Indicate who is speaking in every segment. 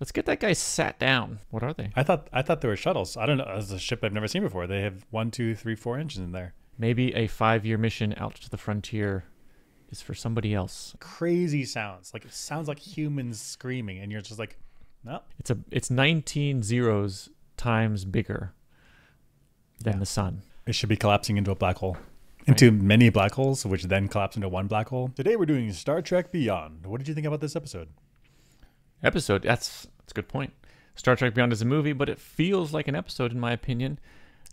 Speaker 1: Let's get that guy sat down. What are they?
Speaker 2: I thought I thought they were shuttles. I don't know. It's a ship I've never seen before. They have one, two, three, four engines in there.
Speaker 1: Maybe a five-year mission out to the frontier is for somebody else.
Speaker 2: Crazy sounds. Like it sounds like humans screaming, and you're just like, no.
Speaker 1: It's a it's 19 zeros times bigger than
Speaker 2: Yeah.
Speaker 1: the sun.
Speaker 2: It should be collapsing into a black hole. Into many black holes, which then collapse into one black hole. Today we're doing Star Trek Beyond. What did you think about this episode?
Speaker 1: Episode. That's that's a good point. Star Trek Beyond is a movie, but it feels like an episode in my opinion.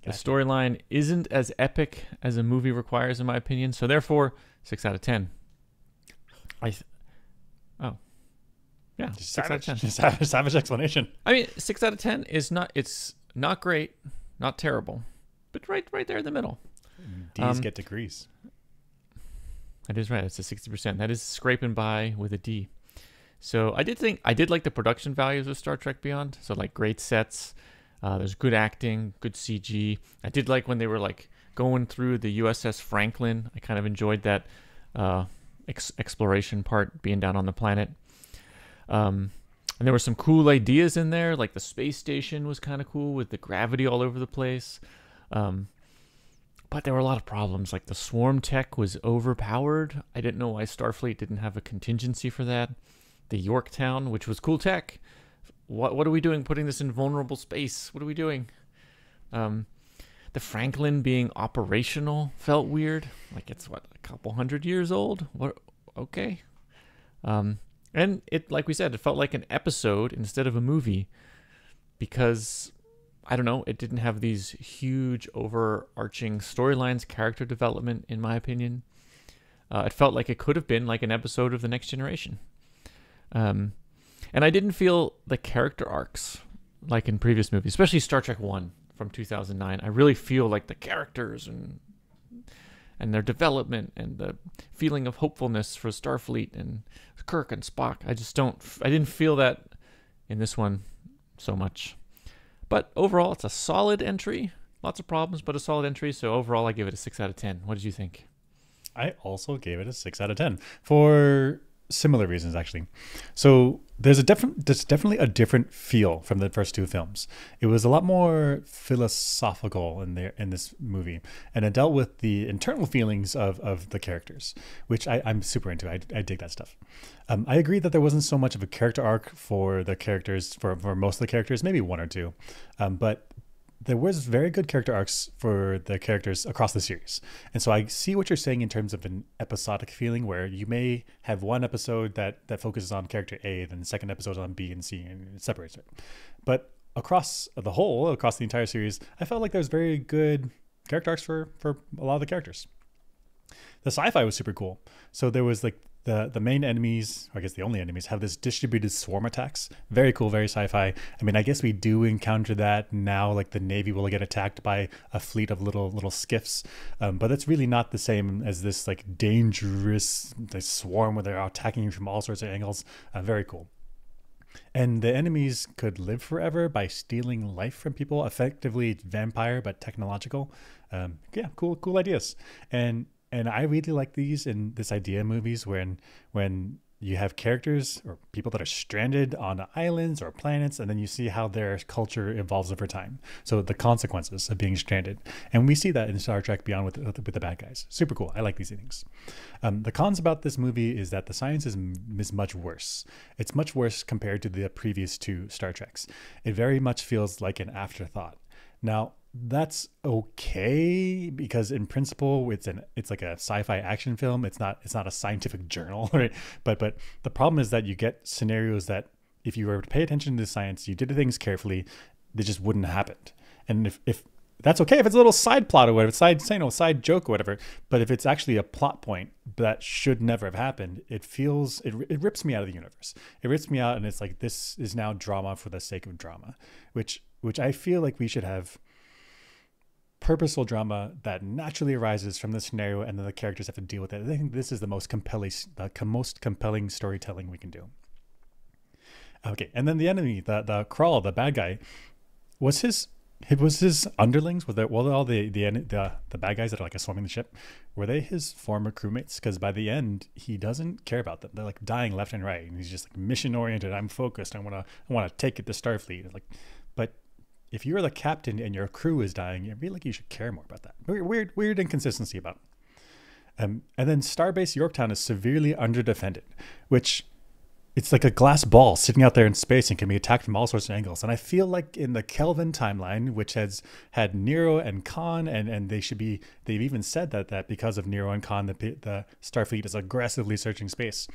Speaker 1: The storyline isn't as epic as a movie requires, in my opinion. So therefore, six out of ten. I. Th- oh. Yeah,
Speaker 2: Just
Speaker 1: six out of ten.
Speaker 2: savage, savage, savage explanation.
Speaker 1: I mean, six out of ten is not. It's not great, not terrible, but right, right there in the middle.
Speaker 2: D's
Speaker 1: Um,
Speaker 2: get degrees.
Speaker 1: That is right. It's a sixty percent. That is scraping by with a D. So I did think I did like the production values of Star Trek Beyond. So like great sets. Uh, there's good acting, good CG. I did like when they were like going through the USS Franklin. I kind of enjoyed that uh, ex- exploration part, being down on the planet. Um, and there were some cool ideas in there, like the space station was kind of cool with the gravity all over the place. Um, but there were a lot of problems. Like the swarm tech was overpowered. I didn't know why Starfleet didn't have a contingency for that. The Yorktown, which was cool tech, what what are we doing putting this in vulnerable space? What are we doing? Um, the Franklin being operational felt weird. Like it's what a couple hundred years old. What? Okay. Um, and it like we said, it felt like an episode instead of a movie because I don't know, it didn't have these huge overarching storylines, character development, in my opinion. Uh, it felt like it could have been like an episode of The Next Generation. Um, and I didn't feel the character arcs like in previous movies, especially Star Trek 1 from 2009. I really feel like the characters and and their development and the feeling of hopefulness for Starfleet and Kirk and Spock. I just don't I didn't feel that in this one so much. But overall, it's a solid entry. Lots of problems, but a solid entry. So overall, I give it a six out of ten. What did you think?
Speaker 2: I also gave it a six out of ten for similar reasons, actually. So there's a different, there's definitely a different feel from the first two films. It was a lot more philosophical in there in this movie, and it dealt with the internal feelings of of the characters, which I, I'm super into. I, I dig that stuff. Um, I agree that there wasn't so much of a character arc for the characters for for most of the characters, maybe one or two, um, but there was very good character arcs for the characters across the series. And so I see what you're saying in terms of an episodic feeling where you may have one episode that that focuses on character A, then the second episode on B and C and it separates it. But across the whole, across the entire series, I felt like there was very good character arcs for for a lot of the characters. The sci-fi was super cool. So there was like the the main enemies, I guess the only enemies, have this distributed swarm attacks. Very cool, very sci-fi. I mean, I guess we do encounter that now. Like the navy will get attacked by a fleet of little little skiffs, um, but that's really not the same as this like dangerous the swarm where they're attacking you from all sorts of angles. Uh, very cool. And the enemies could live forever by stealing life from people, effectively vampire but technological. Um, yeah, cool, cool ideas. And and I really like these in this idea movies when when you have characters or people that are stranded on islands or planets, and then you see how their culture evolves over time. So the consequences of being stranded, and we see that in Star Trek Beyond with with, the bad guys. Super cool. I like these things. Um, the cons about this movie is that the science is, is much worse. It's much worse compared to the previous two Star Treks. It very much feels like an afterthought. Now, that's okay because in principle it's an it's like a sci-fi action film. It's not it's not a scientific journal right? But but the problem is that you get scenarios that if you were to pay attention to the science you did the things carefully they just wouldn't have happened. And if if that's okay if it's a little side plot or whatever side you know side joke or whatever but if it's actually a plot point that should never have happened it feels it, it rips me out of the universe. It rips me out and it's like this is now drama for the sake of drama which which i feel like we should have purposeful drama that naturally arises from the scenario and then the characters have to deal with it. I think this is the most compelling the most compelling storytelling we can do. Okay, and then the enemy, the the Krall, the bad guy, was his it was his underlings. Were, that well, all the the the the bad guys that are like swarming the ship? Were they his former crewmates? Because by the end, he doesn't care about them. They're like dying left and right, and he's just like mission oriented. I'm focused. I want to I want to take it to Starfleet. Like, if you're the captain and your crew is dying, I feel like you should care more about that. Weird, weird, weird inconsistency about. Um, and then Starbase Yorktown is severely underdefended, which it's like a glass ball sitting out there in space and can be attacked from all sorts of angles. And I feel like in the Kelvin timeline, which has had Nero and Khan, and, and they should be, they've even said that that because of Nero and Khan, the, the Starfleet is aggressively searching space.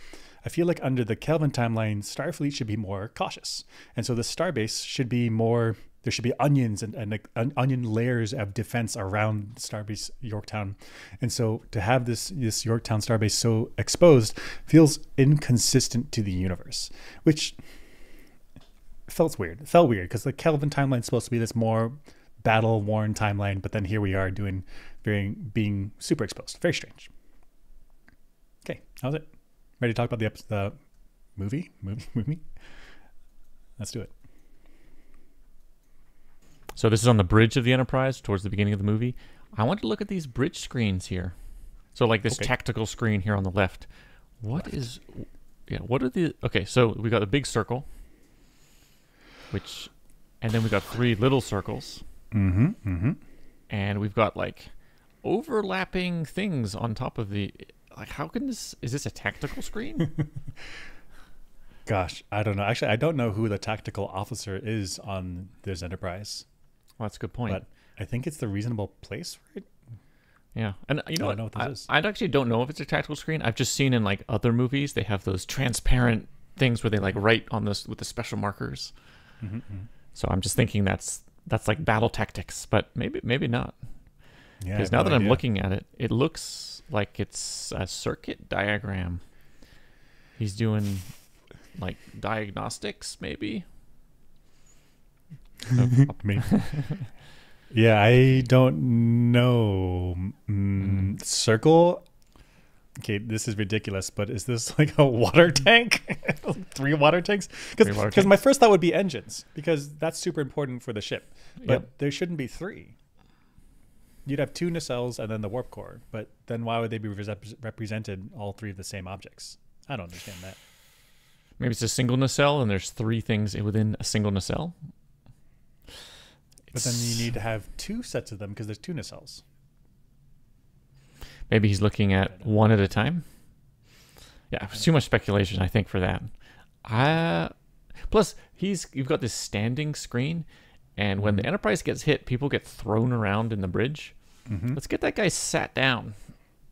Speaker 2: I feel like under the Kelvin timeline, Starfleet should be more cautious. And so the Starbase should be more there should be onions and, and onion layers of defense around Starbase Yorktown. And so to have this this Yorktown Starbase so exposed feels inconsistent to the universe, which felt weird. It felt weird because the Kelvin timeline is supposed to be this more battle worn timeline, but then here we are doing very being super exposed. Very strange. Okay, how's it? Ready to talk about the the movie? Movie? Movie? Let's do it.
Speaker 1: So this is on the bridge of the Enterprise towards the beginning of the movie. I want to look at these bridge screens here. So like this
Speaker 2: Okay.
Speaker 1: tactical screen here on the left. What is yeah, what are the Okay, so we got a big circle which and then we got three little circles
Speaker 2: Mm-hmm. Mm-hmm.
Speaker 1: and we've got like overlapping things on top of the like how can this is this a tactical screen?
Speaker 2: Gosh, I don't know. Actually, I don't know who the tactical officer is on this Enterprise,
Speaker 1: well, that's a good point.
Speaker 2: but I think it's the reasonable place right?
Speaker 1: Yeah, and you know
Speaker 2: I know what this
Speaker 1: I,
Speaker 2: is.
Speaker 1: I actually don't know if it's a tactical screen. I've just seen in like other movies they have those transparent things where they like write on this with the special markers.
Speaker 2: Mm-hmm.
Speaker 1: So I'm just thinking that's that's like battle tactics, but maybe maybe not.
Speaker 2: Yeah,
Speaker 1: Because now
Speaker 2: no
Speaker 1: that I'm looking at it, it looks like it's a circuit diagram. He's doing like diagnostics, maybe.
Speaker 2: Maybe. yeah, I don't know. Mm, circle. Okay, this is ridiculous, but is this like a water tank? Three water tanks? Because my first thought would be engines, because that's super important for the ship. But
Speaker 1: Yep.
Speaker 2: there shouldn't be three. You'd have two nacelles and then the warp core, but then why would they be rep- represented all three of the same objects? I don't understand that.
Speaker 1: Maybe it's a single nacelle and there's three things within a single nacelle.
Speaker 2: But then you need to have two sets of them because there's two nacelles.
Speaker 1: Maybe he's looking at one at a time. Yeah, too much speculation, I think, for that. Uh, plus, he's you've got this standing screen, and when the Enterprise gets hit, people get thrown around in the bridge.
Speaker 2: Mm-hmm.
Speaker 1: Let's get that guy sat down,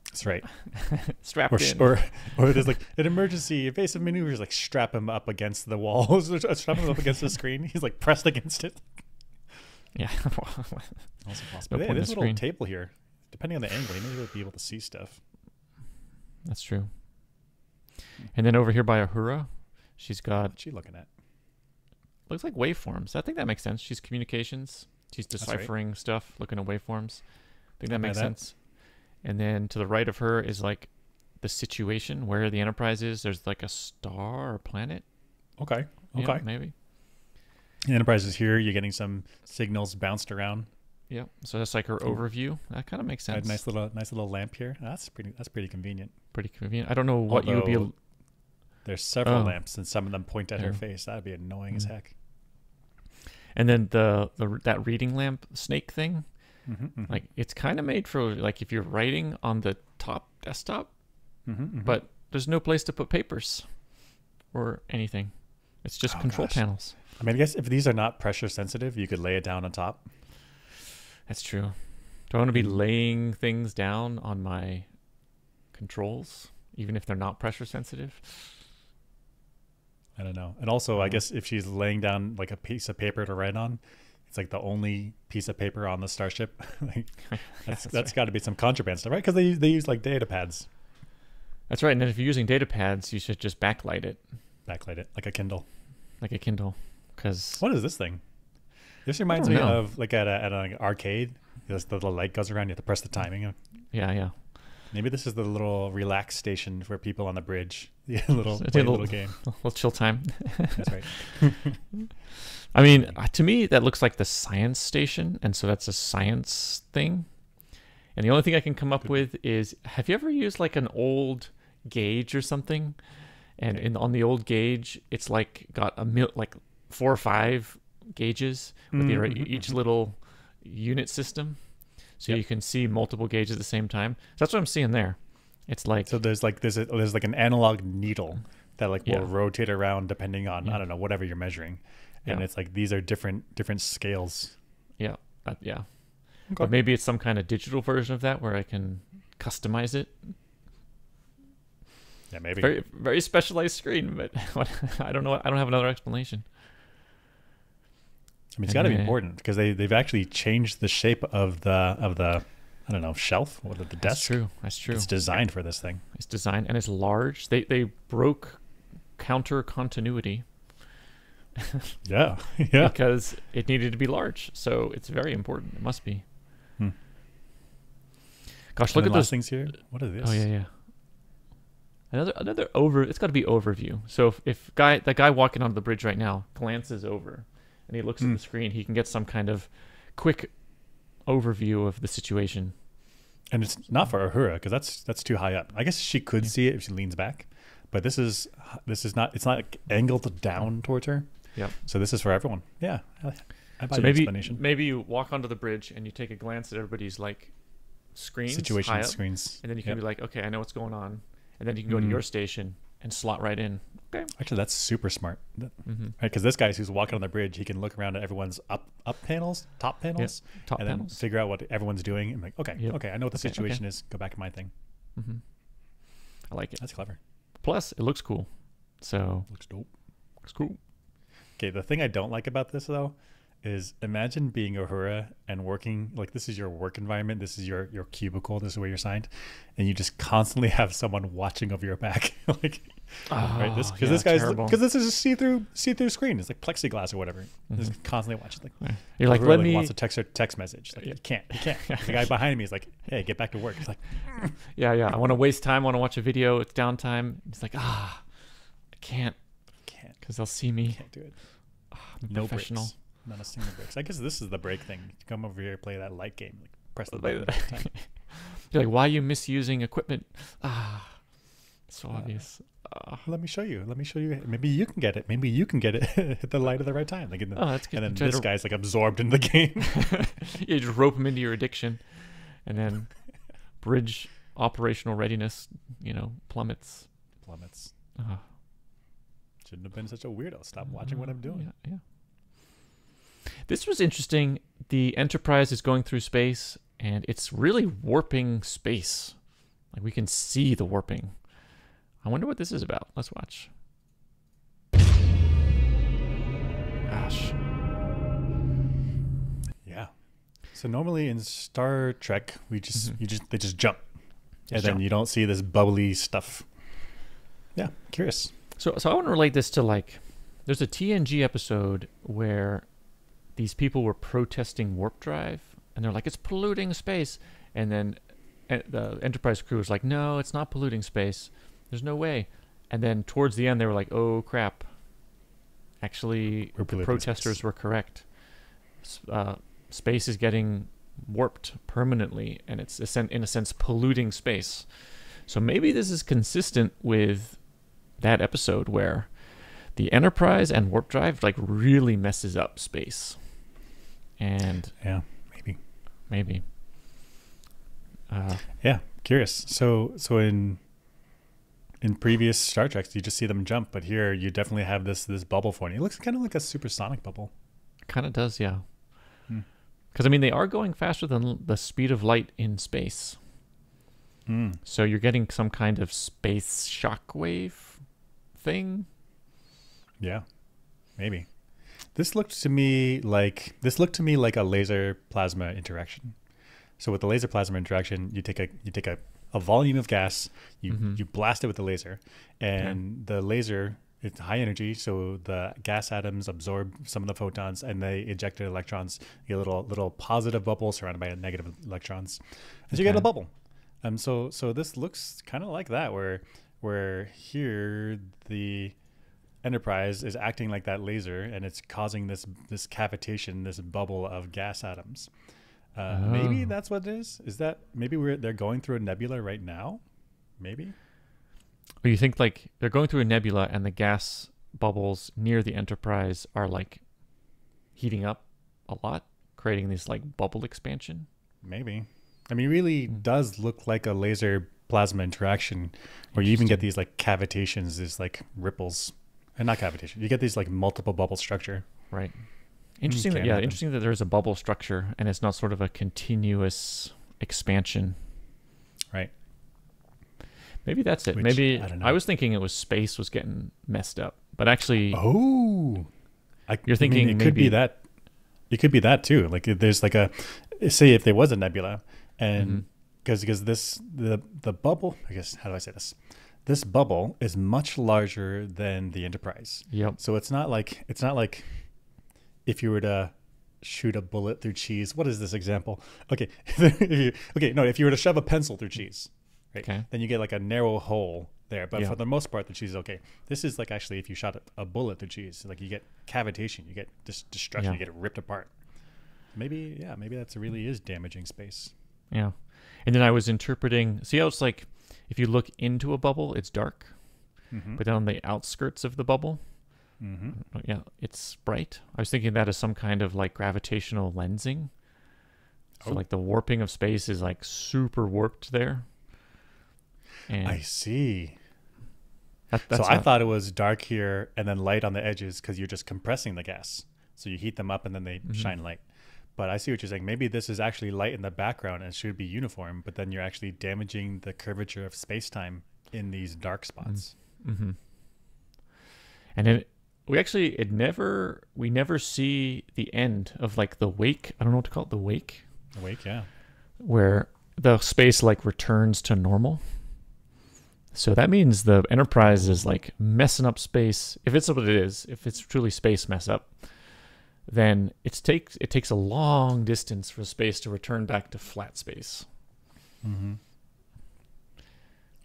Speaker 2: That's right.
Speaker 1: strapped
Speaker 2: or,
Speaker 1: in.
Speaker 2: or or there's like an emergency evasive maneuvers like strap him up against the wall strap him up against the screen he's like pressed against it
Speaker 1: yeah,
Speaker 2: also possible
Speaker 1: No
Speaker 2: yeah,
Speaker 1: point in
Speaker 2: there's a little table here depending on the angle you may be able to see stuff
Speaker 1: that's true. And then over here by Uhura, she's got
Speaker 2: what's she looking at
Speaker 1: looks like waveforms. I think that makes sense. She's communications. She's
Speaker 2: That's right.
Speaker 1: deciphering stuff, looking at waveforms. I think that makes
Speaker 2: that.
Speaker 1: sense. And then to the right of her is like the situation where the Enterprise is. There's like a star or planet.
Speaker 2: okay
Speaker 1: Yeah,
Speaker 2: okay
Speaker 1: maybe.
Speaker 2: Enterprise is here you're getting some signals bounced around
Speaker 1: Yeah. So that's like her
Speaker 2: Cool.
Speaker 1: overview. That kind of makes sense.
Speaker 2: a nice little nice little lamp here that's pretty that's pretty convenient
Speaker 1: Pretty convenient. I don't know what you would be.
Speaker 2: Although- there's several
Speaker 1: Oh.
Speaker 2: lamps and some of them point at her face that'd be annoying as
Speaker 1: Mm.
Speaker 2: heck
Speaker 1: And then the the that reading lamp snake thing.
Speaker 2: mm-hmm,
Speaker 1: Like it's kind of made for like if you're writing on the top desktop,
Speaker 2: mm-hmm,
Speaker 1: but there's no place to put papers or anything. It's just
Speaker 2: Oh,
Speaker 1: control
Speaker 2: gosh.
Speaker 1: panels.
Speaker 2: I mean, I guess if these are not pressure sensitive, you could lay it down on top.
Speaker 1: That's true. Do I want to be
Speaker 2: Mm.
Speaker 1: laying things down on my controls, even if they're not pressure sensitive?
Speaker 2: I don't know. And also, I
Speaker 1: Mhm.
Speaker 2: guess if she's laying down like a piece of paper to write on, it's like the only piece of paper on the starship. like, that's
Speaker 1: that's
Speaker 2: that's
Speaker 1: right.
Speaker 2: got to be some contraband stuff, right? Because they use, they use like data pads,
Speaker 1: That's right. And then if you're using data pads, you should just backlight it
Speaker 2: backlight it like a Kindle.
Speaker 1: like a Kindle, because
Speaker 2: What is this thing? This reminds me
Speaker 1: know.
Speaker 2: of like at, a, at an arcade. This, the little light goes around. You have to press the timing.
Speaker 1: yeah, yeah.
Speaker 2: Maybe this is the little relax station for people on the bridge. The little play a
Speaker 1: it'll-
Speaker 2: little game.
Speaker 1: A little chill time.
Speaker 2: That's right.
Speaker 1: I mean, uh, to me, that looks like the science station, and so that's a science thing. And the only thing I can come up with is, have you ever used like an old gauge or something? And in on the old gauge, it's like got a mil, like four or five gauges with the,
Speaker 2: Mhm,
Speaker 1: each
Speaker 2: mhm.
Speaker 1: little unit system, so
Speaker 2: Yep.
Speaker 1: you can see multiple gauges at the same time. So that's what I'm seeing there. It's like
Speaker 2: So there's like there's a, there's like an analog needle that like will
Speaker 1: Yeah.
Speaker 2: rotate around depending on
Speaker 1: Yeah.
Speaker 2: I don't know whatever you're measuring, and
Speaker 1: Yeah.
Speaker 2: it's like these are different different scales.
Speaker 1: yeah, uh, yeah.
Speaker 2: Okay.
Speaker 1: But maybe it's some kind of digital version of that where I can customize it.
Speaker 2: Yeah, maybe.
Speaker 1: Very very specialized screen, but I don't know. I don't have another explanation.
Speaker 2: I mean, it's got to be important because they they've actually changed the shape of the of the I don't know shelf or the, the
Speaker 1: That's true. That's true.
Speaker 2: It's designed for this thing.
Speaker 1: It's designed and it's large. They they broke counter continuity
Speaker 2: Yeah, yeah.
Speaker 1: because it needed to be large. So it's very important. It must be.
Speaker 2: Hmm.
Speaker 1: Gosh,
Speaker 2: And
Speaker 1: look at those.
Speaker 2: things here. What are this?
Speaker 1: Oh yeah, yeah. Another another over. It's got to be overview. So if, if guy that guy walking onto the bridge right now glances over, and he looks at
Speaker 2: Hmm.
Speaker 1: the screen, he can get some kind of quick overview of the situation.
Speaker 2: And it's not for Uhura because that's that's too high up. I guess she could
Speaker 1: Yeah.
Speaker 2: see it if she leans back, but this is this is not. It's not like angled down towards her.
Speaker 1: Yep.
Speaker 2: So this is for everyone. Yeah. I, I buy
Speaker 1: so maybe
Speaker 2: explanation.
Speaker 1: maybe you walk onto the bridge and you take a glance at everybody's like screens,
Speaker 2: Situation screens.
Speaker 1: and then you can
Speaker 2: Yep.
Speaker 1: be like, okay, I know what's going on, and then you can go to
Speaker 2: Mhm.
Speaker 1: your station and slot right in. Okay.
Speaker 2: Actually, that's super smart. Th-
Speaker 1: hmm
Speaker 2: Right, because this guy who's walking on the bridge, he can look around at everyone's up up panels, top panels,
Speaker 1: Top
Speaker 2: and then
Speaker 1: panels.
Speaker 2: figure out what everyone's doing. And like, okay,
Speaker 1: Yep.
Speaker 2: okay, I know what the
Speaker 1: Okay, okay.
Speaker 2: situation is. Go back to my thing.
Speaker 1: hmm I like it.
Speaker 2: That's clever.
Speaker 1: Plus, it looks cool. So
Speaker 2: Looks dope.
Speaker 1: it's cool.
Speaker 2: Okay, the thing I don't like about this though is imagine being Uhura and working like this is your work environment, this is your your cubicle, this is where you're signed, and you just constantly have someone watching over your back, like right this
Speaker 1: Oh,
Speaker 2: because
Speaker 1: yeah,
Speaker 2: this guy's because this is a see through see through screen. It's like plexiglass or whatever. Just
Speaker 1: Mhm.
Speaker 2: constantly watching like.
Speaker 1: Yeah. You're like,
Speaker 2: Uhura,
Speaker 1: let me.
Speaker 2: wants a text her text message. Like,
Speaker 1: Yeah.
Speaker 2: you can't, you can't. the guy behind me is like, "Hey, get back to work." He's like,
Speaker 1: Yeah, yeah. I want to waste time. I want to watch a video. It's downtime. It's like, ah, I can't
Speaker 2: "Can't,
Speaker 1: because they'll see me.
Speaker 2: can't do it."
Speaker 1: I'm
Speaker 2: No
Speaker 1: professional.
Speaker 2: breaks. Not a single breaks. I guess this is the break thing. Come over here, play that light game. Like, press the
Speaker 1: Like-
Speaker 2: button.
Speaker 1: You're like, why are you misusing equipment? Ah, so
Speaker 2: Uh,
Speaker 1: obvious. Ah.
Speaker 2: Let me show you. Let me show you. Maybe you can get it. Maybe you can get it at the light at the right time. Like in the,
Speaker 1: Oh, that's good.
Speaker 2: and then this
Speaker 1: to-
Speaker 2: guy's like absorbed in the game.
Speaker 1: you just rope him into your addiction, and then bridge operational readiness, you know, plummets.
Speaker 2: Plummets.
Speaker 1: Ah.
Speaker 2: Shouldn't have been such a weirdo. Stop watching what I'm doing.
Speaker 1: Yeah, yeah. This was interesting. The Enterprise is going through space, and it's really warping space. Like we can see the warping. I wonder what this is about. Let's watch. Gosh.
Speaker 2: Yeah. So normally in Star Trek, we just
Speaker 1: Mhm.
Speaker 2: you just they just jump, and then
Speaker 1: jump.
Speaker 2: you don't see this bubbly stuff. Yeah, curious.
Speaker 1: So, so I want to relate this to like, there's a TNG episode where these people were protesting warp drive, and they're like, it's polluting space, and then en- the Enterprise crew is like, no, it's not polluting space. There's no way. And then towards the end, they were like, oh crap. Actually,
Speaker 2: We're
Speaker 1: the protesters
Speaker 2: space.
Speaker 1: were correct. Uh, space is getting warped permanently, and it's in a sense polluting space. So maybe this is consistent with that episode where the Enterprise and warp drive like really messes up space, and
Speaker 2: Yeah, maybe.
Speaker 1: maybe. Uh,
Speaker 2: Yeah, curious. So so in in previous Star Treks, you just see them jump, but here you definitely have this this bubble forming. It looks kind of like a supersonic bubble.
Speaker 1: kind of does, yeah.
Speaker 2: Hmm.
Speaker 1: Because I mean, they are going faster than the speed of light in space,
Speaker 2: Mm.
Speaker 1: so you're getting some kind of space shockwave thing.
Speaker 2: Yeah, maybe. This looked to me like this looked to me like a laser plasma interaction. So with the laser plasma interaction, you take a you take a, a volume of gas, you
Speaker 1: Mhm.
Speaker 2: you blast it with the laser, and the laser it's high energy, so the gas atoms absorb some of the photons and they ejected electrons. You get a little little positive bubble surrounded by negative electrons, and so you get a bubble. Um, so so this looks kind of like that, where where here the Enterprise is acting like that laser, and it's causing this this cavitation, this bubble of gas atoms. Uh, Maybe
Speaker 1: Oh.
Speaker 2: that's what it is. Is that maybe we're they're going through a nebula right now? Maybe.
Speaker 1: Or you think like they're going through a nebula and the gas bubbles near the Enterprise are like heating up a lot, creating this like bubble expansion.
Speaker 2: Maybe. I mean, it really
Speaker 1: Hmm.
Speaker 2: does look like a laser plasma interaction where you even get these like cavitations, these like ripples. And not cavitation. You get these like multiple bubble structure.
Speaker 1: Right. Interesting. that, yeah,
Speaker 2: happen.
Speaker 1: interesting that there's a bubble structure and it's not sort of a continuous expansion.
Speaker 2: Right.
Speaker 1: Maybe that's it.
Speaker 2: Which,
Speaker 1: Maybe
Speaker 2: I
Speaker 1: I,
Speaker 2: don't know.
Speaker 1: was thinking it was space was getting messed up, but actually,
Speaker 2: Oh, I,
Speaker 1: You're
Speaker 2: I mean,
Speaker 1: thinking
Speaker 2: it could be that. It could be that too. Like there's like a, say if there was a nebula, and
Speaker 1: Mm-hmm.
Speaker 2: because because this the the bubble. I guess how do I say this? This bubble is much larger than the Enterprise.
Speaker 1: yep,
Speaker 2: So it's not like it's not like if you were to shoot a bullet through cheese. What is this example? Okay, okay, no. If you were to shove a pencil through cheese, right?
Speaker 1: Okay.
Speaker 2: Then you get like a narrow hole there. But
Speaker 1: Yeah.
Speaker 2: for the most part, the cheese is okay. This is like actually if you shot a, a bullet through cheese, like you get cavitation, you get dis- destruction,
Speaker 1: Yeah.
Speaker 2: you get it ripped apart. Maybe yeah, maybe that's really is damaging space.
Speaker 1: yeah. And then I was interpreting. See how it's like if you look into a bubble, it's dark,
Speaker 2: Mm-hmm.
Speaker 1: but then on the outskirts of the bubble,
Speaker 2: mm-hmm.
Speaker 1: yeah, it's bright. I was thinking that as some kind of like gravitational lensing. So
Speaker 2: Oh.
Speaker 1: like the warping of space is like super warped there. And
Speaker 2: I see.
Speaker 1: that,
Speaker 2: So I thought it was dark here and then light on the edges because you're just compressing the gas. So you heat them up and then they
Speaker 1: Mm-hmm.
Speaker 2: shine light. But I see what you're saying. Maybe this is actually light in the background and should be uniform, but then you're actually damaging the curvature of space time in these dark spots.
Speaker 1: Mm-hmm. And then we actually it never we never see the end of like the wake. I don't know what to call it. The wake
Speaker 2: The wake, yeah.
Speaker 1: where the space like returns to normal. So that means the Enterprise is like messing up space. If it's what it is, if it's truly space mess up, then it takes it takes a long distance for space to return back to flat space.
Speaker 2: Mm-hmm.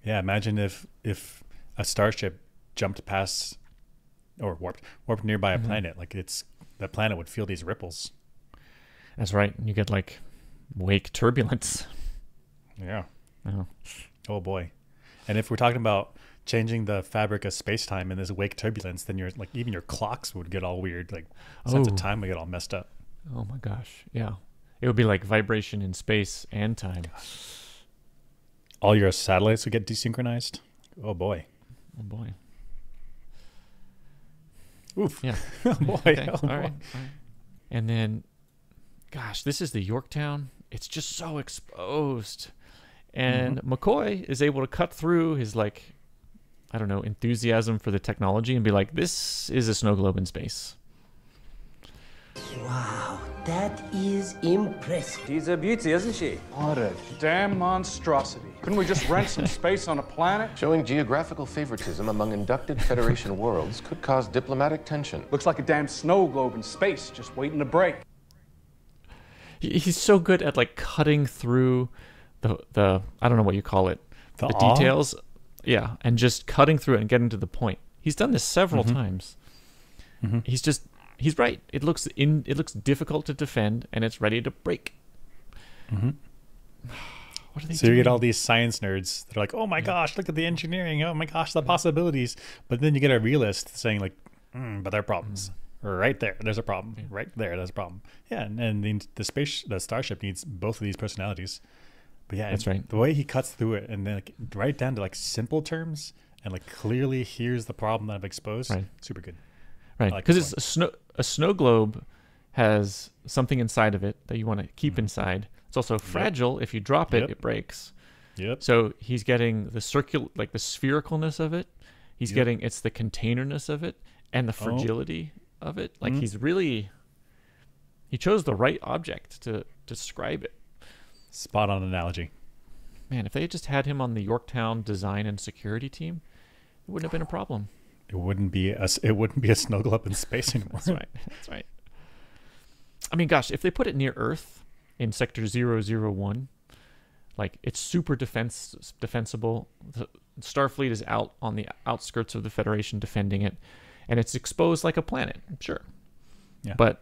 Speaker 2: Yeah, imagine if if a starship jumped past or warped warped nearby a
Speaker 1: Mhm.
Speaker 2: planet, like it's the planet would feel these ripples.
Speaker 1: That's right. You get like wake turbulence.
Speaker 2: Yeah.
Speaker 1: Oh.
Speaker 2: Oh boy. And if we're talking about changing the fabric of space time in this wake turbulence, then your like even your clocks would get all weird. Like sense
Speaker 1: Oh.
Speaker 2: of time would get all messed up.
Speaker 1: Oh my gosh. Yeah. It would be like vibration in space and time.
Speaker 2: All your satellites would get desynchronized. Oh boy.
Speaker 1: Oh boy.
Speaker 2: Oof.
Speaker 1: Yeah.
Speaker 2: oh boy.
Speaker 1: Okay,
Speaker 2: Oh
Speaker 1: all
Speaker 2: boy.
Speaker 1: right, all right. And then, gosh, this is the Yorktown. It's just so exposed. And
Speaker 2: Mm-hmm.
Speaker 1: McCoy is able to cut through his, like, I don't know, enthusiasm for the technology and be like, this is a snow globe in space.
Speaker 3: Wow, that is impressive.
Speaker 4: She's a beauty, isn't she?
Speaker 5: What a damn monstrosity. Couldn't we just rent some space on a planet?
Speaker 6: Showing geographical favoritism among inducted Federation worlds could cause diplomatic tension.
Speaker 5: Looks like a damn snow globe in space, just waiting to break.
Speaker 1: He's so good at, like, cutting through the, the I don't know what you call it,
Speaker 2: The
Speaker 1: the, details. Yeah. And just cutting through it and getting to the point. He's done this several
Speaker 2: Mm-hmm.
Speaker 1: times. He's just, he's right. It looks in, it looks difficult to defend and it's ready to break. What are they
Speaker 2: Mm-hmm. So you get all these science nerds that are like, "Oh my gosh, look at the engineering! Oh my gosh, the possibilities!" But then you get a realist saying like, mm, "But there are problems right there. There's a problem right there. There's a problem." Yeah, and, and the, the space, the starship needs both of these personalities. But yeah,
Speaker 1: That's right.
Speaker 2: The way he cuts through it and then like, right down to like simple terms and like clearly here's the problem that I've exposed.
Speaker 1: Right.
Speaker 2: Super good.
Speaker 1: Right, because
Speaker 2: this
Speaker 1: it's a snow a snow globe has something inside of it that you want to keep inside. It's also fragile. If you drop it,
Speaker 2: Mm-hmm. Yep.
Speaker 1: it breaks.
Speaker 2: Yep.
Speaker 1: So he's getting the circular, like the sphericalness of it. He's
Speaker 2: Yep.
Speaker 1: getting it's the containerness of it and the
Speaker 2: Oh.
Speaker 1: fragility of it. Like
Speaker 2: Mhm.
Speaker 1: he's really he chose the right object to describe it.
Speaker 2: Spot on analogy.
Speaker 1: Man, if they had just had him on the Yorktown design and security team, it wouldn't have been a problem.
Speaker 2: It wouldn't be a s- it wouldn't be a snow globe in space anymore.
Speaker 1: That's right. That's right. I mean, gosh, if they put it near Earth in Sector 001, like it's super defense defensible. The Starfleet is out on the outskirts of the Federation defending it, and it's exposed like a planet. Sure,
Speaker 2: Yeah.
Speaker 1: but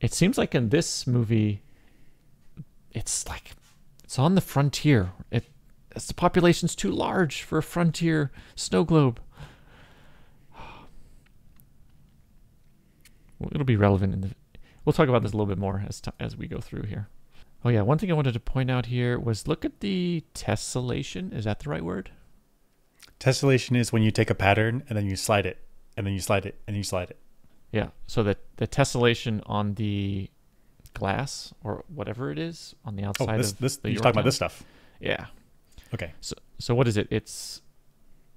Speaker 1: it seems like in this movie, it's like it's on the frontier. It it's, the population's too large for a frontier snow globe. It'll be relevant in the. We'll talk about this a little bit more as t- as we go through here. Oh yeah, one thing I wanted to point out here was look at the tessellation. Is that the right word?
Speaker 2: Tessellation is when you take a pattern and then you slide it, and then you slide it, and you slide it.
Speaker 1: Yeah. So the the tessellation on the glass or whatever it is on the outside
Speaker 2: Oh,
Speaker 1: outside
Speaker 2: this
Speaker 1: of
Speaker 2: this
Speaker 1: the
Speaker 2: you're talking about this stuff.
Speaker 1: Yeah.
Speaker 2: Okay.
Speaker 1: So so what is it? It's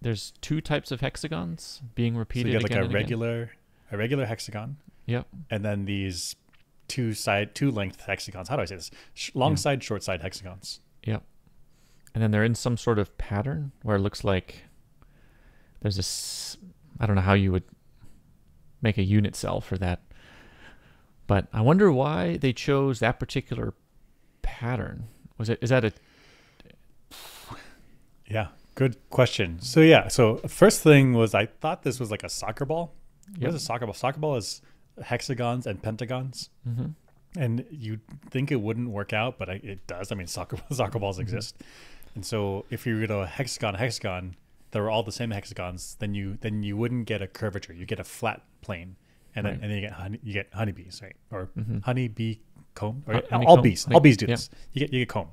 Speaker 1: there's two types of hexagons being repeated So
Speaker 2: you get like a
Speaker 1: again.
Speaker 2: regular a regular hexagon,
Speaker 1: Yep.
Speaker 2: and then these two side two length hexagons. How do I say this? Long
Speaker 1: Yeah.
Speaker 2: side, short side hexagons.
Speaker 1: Yep. And then they're in some sort of pattern where it looks like there's this I don't know how you would make a unit cell for that. But I wonder why they chose that particular pattern. Was it is that a
Speaker 2: Yeah, good question. So yeah, so first thing was I thought this was like a soccer ball. What
Speaker 1: Yep.
Speaker 2: is a soccer ball? Soccer ball is hexagons and pentagons,
Speaker 1: mm-hmm.
Speaker 2: and you think it wouldn't work out, but I, it does. I mean, soccer soccer balls exist, and so if you were to hexagon hexagon, they were all the same hexagons. Then you then you wouldn't get a curvature. You get a flat plane, and then and then you get honey, you get honeybees, right? Or
Speaker 1: Mhm.
Speaker 2: honeybee comb. Or
Speaker 1: Hon-
Speaker 2: all
Speaker 1: honeycomb,
Speaker 2: bees,
Speaker 1: honey-
Speaker 2: all bees do
Speaker 1: yeah.
Speaker 2: this. You get you get comb,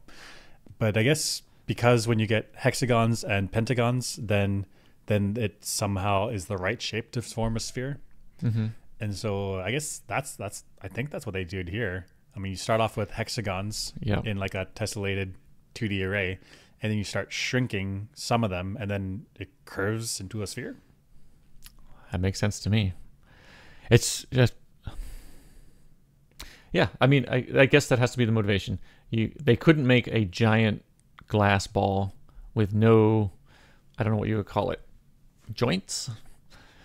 Speaker 2: but I guess because when you get hexagons and pentagons, then then it somehow is the right shape to form a sphere.
Speaker 1: Mm-hmm.
Speaker 2: And so I guess that's that's I think that's what they did here. I mean, you start off with hexagons
Speaker 1: Yep.
Speaker 2: in like a tessellated 2D array, and then you start shrinking some of them, and then it curves into a sphere.
Speaker 1: That makes sense to me. It's just, yeah. I mean, I, I guess that has to be the motivation. You they couldn't make a giant glass ball with no, I don't know what you would call it, joints,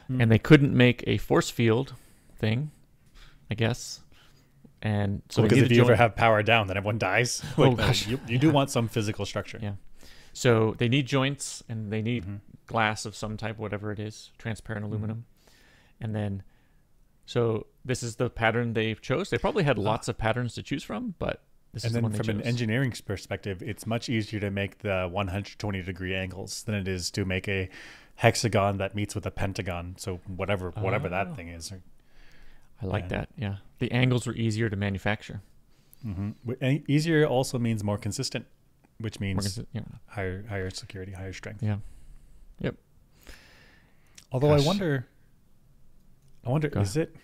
Speaker 1: hmm. and they couldn't make a force field thing. I guess, and so
Speaker 2: because if you ever have power down, then everyone dies.
Speaker 1: Oh,
Speaker 2: Like, no,
Speaker 1: gosh.
Speaker 2: you, you do want some physical structure.
Speaker 1: Yeah. So they need joints and they need
Speaker 2: Mm-hmm.
Speaker 1: glass of some type, whatever it is, transparent aluminum. And then, so this is the pattern they chose. They probably had lots of patterns to choose from, but this
Speaker 2: Ah. And
Speaker 1: is the
Speaker 2: then
Speaker 1: they
Speaker 2: from an engineering perspective, it's much easier to make the 120 degree angles than it is to make a hexagon that meets with a pentagon. So whatever whatever
Speaker 1: Oh.
Speaker 2: that thing is.
Speaker 1: I like
Speaker 2: yeah.
Speaker 1: that. Yeah. The angles were easier to manufacture.
Speaker 2: Mm-hmm. Easier also means more consistent, which means
Speaker 1: consi- yeah.
Speaker 2: higher higher security, higher strength.
Speaker 1: Yeah. Yep.
Speaker 2: Although
Speaker 1: Gosh.
Speaker 2: I wonder, I wonder,
Speaker 1: Go
Speaker 2: is it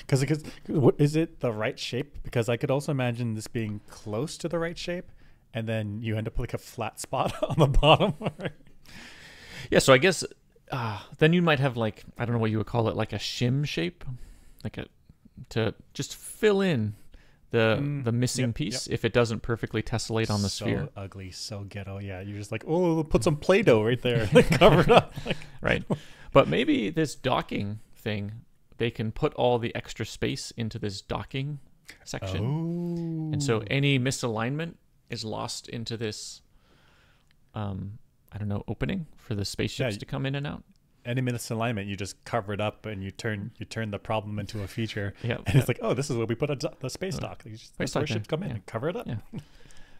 Speaker 2: because because what is it the right shape? Because I could also imagine this being close to the right shape, and then you end up with like a flat spot on the bottom.
Speaker 1: Yeah. So I guess uh, then you might have like, I don't know what you would call it, like a shim shape, like a, to just fill in the
Speaker 2: Mm,
Speaker 1: the missing
Speaker 2: yep,
Speaker 1: piece if it doesn't perfectly tessellate on the
Speaker 2: so
Speaker 1: sphere.
Speaker 2: ugly, so ghetto. Yeah, you're just like, oh, put some Play-Doh right there, cover it up. Like,
Speaker 1: right? But maybe this docking thing, they can put all the extra space into this docking section,
Speaker 2: oh,
Speaker 1: and so any misalignment is lost into this, um, I don't know, opening for the spaceships
Speaker 2: y-
Speaker 1: to come in and out.
Speaker 2: Any misalignment, you just cover it up and you turn you turn the problem into a feature.
Speaker 1: Yeah,
Speaker 2: and it's like, oh, this is where we put a, the space
Speaker 1: Uh,
Speaker 2: dock. You just,
Speaker 1: space dock,
Speaker 2: come in
Speaker 1: yeah.
Speaker 2: and cover it up.
Speaker 1: Yeah.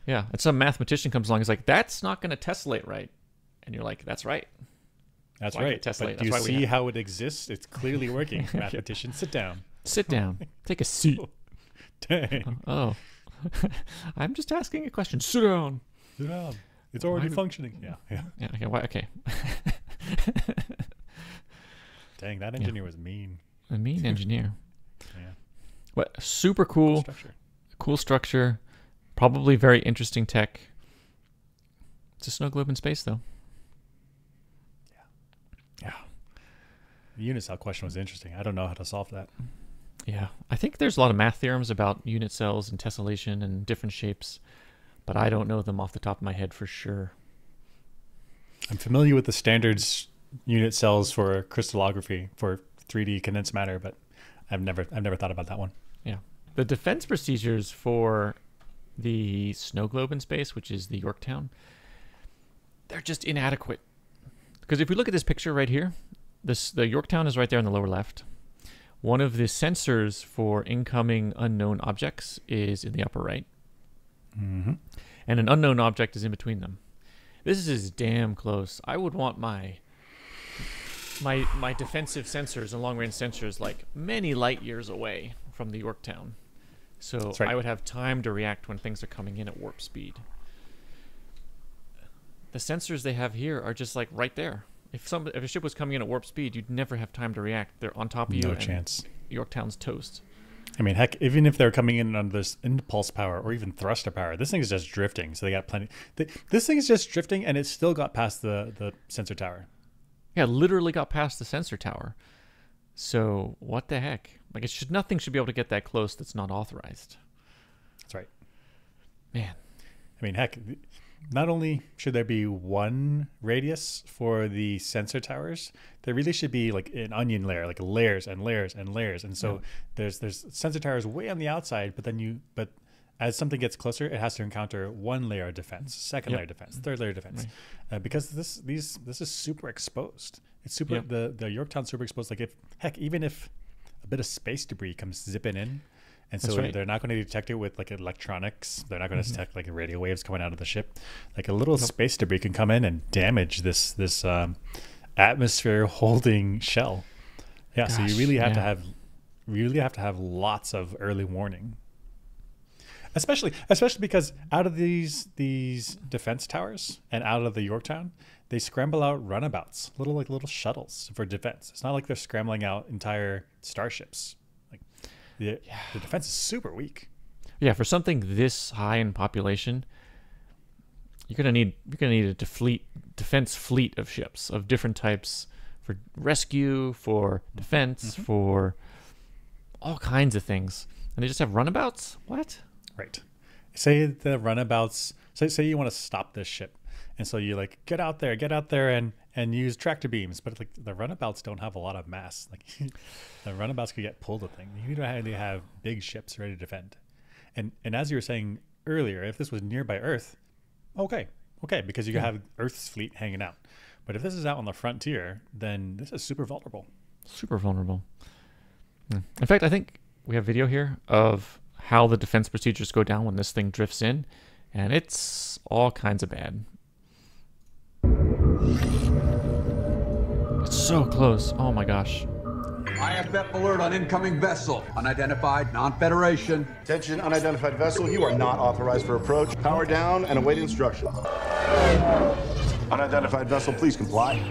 Speaker 1: Yeah, and some mathematician comes along, is like, "That's not going to tessellate right," and you're like, "That's right."
Speaker 2: That's
Speaker 1: Why
Speaker 2: right.
Speaker 1: tessellate?
Speaker 2: But
Speaker 1: That's
Speaker 2: do you see how it exists? It's clearly working. Mathematician, sit down.
Speaker 1: Sit down, take a seat.
Speaker 2: Dang.
Speaker 1: Oh, I'm just asking a question. Sit down.
Speaker 2: Sit down. It's already
Speaker 1: Why-
Speaker 2: functioning. Yeah. Yeah.
Speaker 1: Yeah. Okay. Why, okay.
Speaker 2: Dang, that engineer was mean.
Speaker 1: A mean engineer.
Speaker 2: Yeah.
Speaker 1: What? Super cool.
Speaker 2: Structure.
Speaker 1: cool structure, probably very interesting tech. It's a snow globe in space, though. Yeah.
Speaker 2: The unit cell question was interesting. I don't know how to solve that.
Speaker 1: Yeah. I think there's a lot of math theorems about unit cells and tessellation and different shapes, but I don't know them off the top of my head for sure.
Speaker 2: I'm familiar with the standards unit cells for crystallography for 3D condensed matter, but I've never I've never thought about that one.
Speaker 1: Yeah. The defense procedures for the snow globe in space, which is the Yorktown, they're just inadequate. Because if we look at this picture right here, this the Yorktown is right there in the lower left. One of the sensors for incoming unknown objects is in the upper right,
Speaker 2: Mm-hmm.
Speaker 1: and an unknown object is in between them. This is damn close. I would want my my my defensive sensors and long range sensors like many light years away from the Yorktown, so
Speaker 2: right.
Speaker 1: I would have time to react when things are coming in at warp speed. The sensors they have here are just like right there. If some if a ship was coming in at warp speed, you'd never have time to react. They're on top of you.
Speaker 2: No chance.
Speaker 1: Yorktown's toast.
Speaker 2: I mean, heck, even if they're coming in on this impulse power or even thruster power, this thing is just drifting. So they got plenty. Th- this thing is just drifting, and it still got past the the sensor tower.
Speaker 1: Yeah, literally got past the sensor tower. So what the heck? Like it should nothing should be able to get that close that's not authorized.
Speaker 2: That's right.
Speaker 1: Man.
Speaker 2: I mean, heck, not only should there be one radius for the sensor towers, there really should be like an onion layer, like layers and layers and layers. And so there's there's sensor towers way on the outside, but then you but as something gets closer, it has to encounter one layer of defense, second
Speaker 1: Yep.
Speaker 2: layer of defense, third layer of defense, uh, because this these this is super exposed. It's super
Speaker 1: Yep.
Speaker 2: the the Yorktown super exposed. Like if heck, even if a bit of space debris comes zipping in. And so
Speaker 1: right.
Speaker 2: they're not going to detect it with like electronics. They're not going to detect like radio waves coming out of the ship. Like a little space debris can come in and damage this this um, atmosphere holding shell. Yeah, so you really have to have you really have to have lots of early warning. Especially especially because out of these these defense towers and out of the Yorktown, they scramble out runabouts, little like little shuttles for defense. It's not like they're scrambling out entire starships. Like the, the defense is super weak.
Speaker 1: Yeah, for something this high in population, you're gonna need you're gonna need a defleet, defense fleet of ships of different types for rescue, for defense, mm-hmm. for all kinds of things. And they just have runabouts? What?
Speaker 2: Right. Say the runabouts. Say say you want to stop this ship, and so you like get out there, get out there, and and use tractor beams. But like the runabouts don't have a lot of mass. Like the runabouts could get pulled. a thing. You need to have, have big ships ready to defend. And and as you were saying earlier, if this was nearby Earth, okay, okay, because you could have Earth's fleet hanging out. But if this is out on the frontier, then this is super vulnerable.
Speaker 1: Super vulnerable. Hmm. In fact, I think we have video here of how the defense procedures go down when this thing drifts in, and it's all kinds of bad. It's so close. Oh my gosh.
Speaker 4: I have IFF alert on incoming vessel. Unidentified, non-Federation.
Speaker 7: Attention, unidentified vessel. You are not authorized for approach. Power down and await instructions. Unidentified vessel, please comply.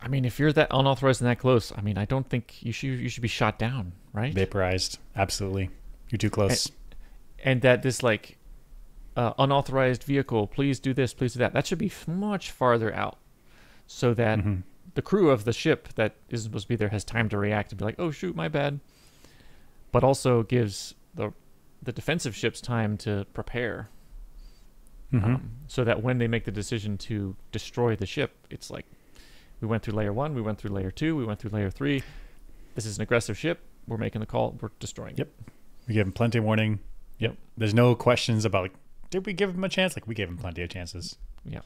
Speaker 1: I mean, if you're that unauthorized and that close, I mean, I don't think you should you should be shot down, right?
Speaker 2: Vaporized. Absolutely. You're too close.
Speaker 1: and that this like uh, unauthorized vehicle, please do this, please do that. That should be much farther out, so that
Speaker 2: Mm-hmm.
Speaker 1: The crew of the ship that is supposed to be there has time to react and be like, "Oh shoot, my bad," but also gives the the defensive ships time to prepare,
Speaker 2: Mhm.
Speaker 1: um, so that when they make the decision to destroy the ship, it's like we went through layer one, we went through layer two, we went through layer three. This is an aggressive ship. We're making the call. We're destroying it.
Speaker 2: Yep. We give him plenty of warning.
Speaker 1: Yep.
Speaker 2: There's no questions about like, did we give him a chance? Like we gave him plenty of chances.
Speaker 1: Yeah.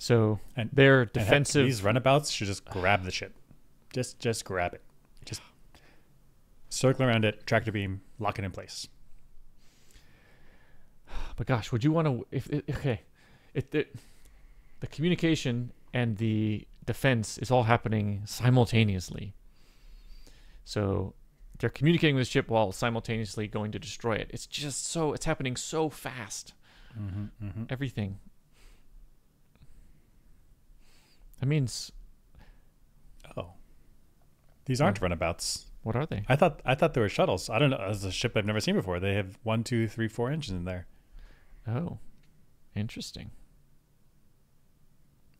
Speaker 1: So
Speaker 2: And heck,
Speaker 1: defensive.
Speaker 2: these runabouts should just grab the ship. Just just grab it. Just circle around it, tractor beam, lock it in place.
Speaker 1: but gosh, would you want to? If it, okay, it, it the communication and the defense is all happening simultaneously. So they're communicating with the ship while simultaneously going to destroy it. It's just so it's happening so fast.
Speaker 2: Mm-hmm,
Speaker 1: Everything. That means
Speaker 2: Oh. These aren't runabouts.
Speaker 1: what are they?
Speaker 2: I thought I thought they were shuttles. I don't know. It's a ship I've never seen before. They have one, two, three, four engines in there.
Speaker 1: Oh, interesting.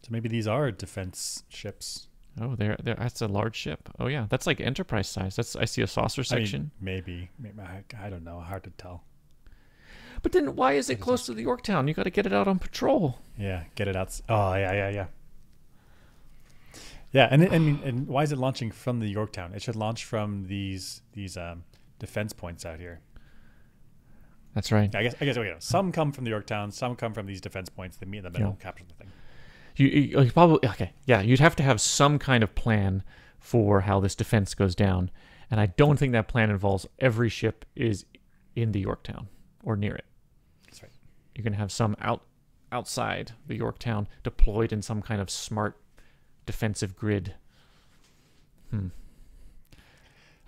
Speaker 2: So maybe these are defense ships.
Speaker 1: Oh, there, there. That's a large ship. Oh yeah, that's like enterprise size. That's I see a saucer
Speaker 2: I mean,
Speaker 1: section.
Speaker 2: maybe. Maybe I, I don't know. Hard to tell.
Speaker 1: But then why is it close to the Yorktown? You got to get it out on patrol.
Speaker 2: Yeah, get it out. Oh yeah, yeah, yeah. Yeah, and it- I mean, and why is it launching from the Yorktown? It should launch from these these um, defense points out here.
Speaker 1: That's right.
Speaker 2: I guess I guess okay, some come from the Yorktown, some come from these defense points. They meet in the middle,
Speaker 1: Yeah.
Speaker 2: capture the thing.
Speaker 1: You, you, you probably okay. Yeah, you'd have to have some kind of plan for how this defense goes down, and I don't think that plan involves every ship is in the Yorktown or near it.
Speaker 2: That's right.
Speaker 1: You're gonna have some out outside the Yorktown deployed in some kind of smart defensive grid.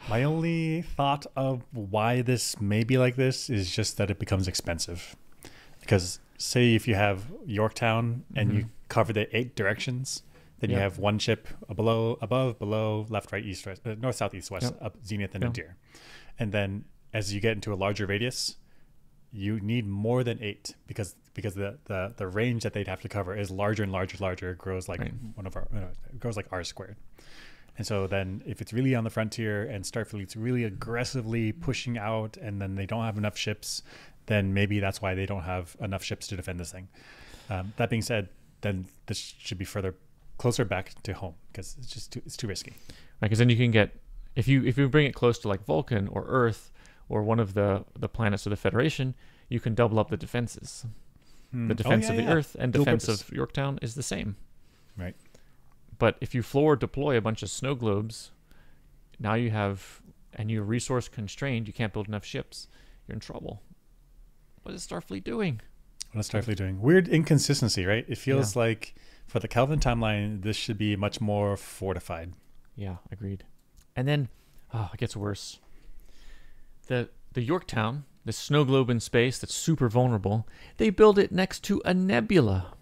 Speaker 2: My only thought of why this may be like this is just that it becomes expensive. Because say if you have Yorktown and you cover the eight directions, then you have one ship below, above, below, left, right, east, west, uh, north, south, east, west,
Speaker 1: Yep.
Speaker 2: up, zenith, and
Speaker 1: Yeah.
Speaker 2: nadir. And then as you get into a larger radius, you need more than eight because because the, the, the range that they'd have to cover is larger and larger, and larger. It grows like
Speaker 1: Right.
Speaker 2: one of our uh, it grows like r squared. And so then if it's really on the frontier and Starfleet's really aggressively pushing out and then they don't have enough ships, then maybe that's why they don't have enough ships to defend this thing. Um, that being said, then this should be further closer back to home because it's just too, it's too risky.
Speaker 1: Right, because then you can get if you if you bring it close to like Vulcan or Earth or one of the the planets of the Federation, you can double up the defenses. The defense
Speaker 2: Hmm. Oh, yeah,
Speaker 1: of the
Speaker 2: yeah.
Speaker 1: Earth and
Speaker 2: Dual
Speaker 1: defense
Speaker 2: purpose.
Speaker 1: of Yorktown is the same.
Speaker 2: Right.
Speaker 1: But if you floor deploy a bunch of snow globes, now you have and you're resource constrained, you can't build enough ships. You're in trouble. What is Starfleet doing?
Speaker 2: What is Starfleet doing? Weird inconsistency, right? It feels like for the Kelvin timeline, this should be much more fortified.
Speaker 1: Yeah, agreed. And then, oh, it gets worse. The the Yorktown, the snow globe in space that's super vulnerable, they build it next to a nebula.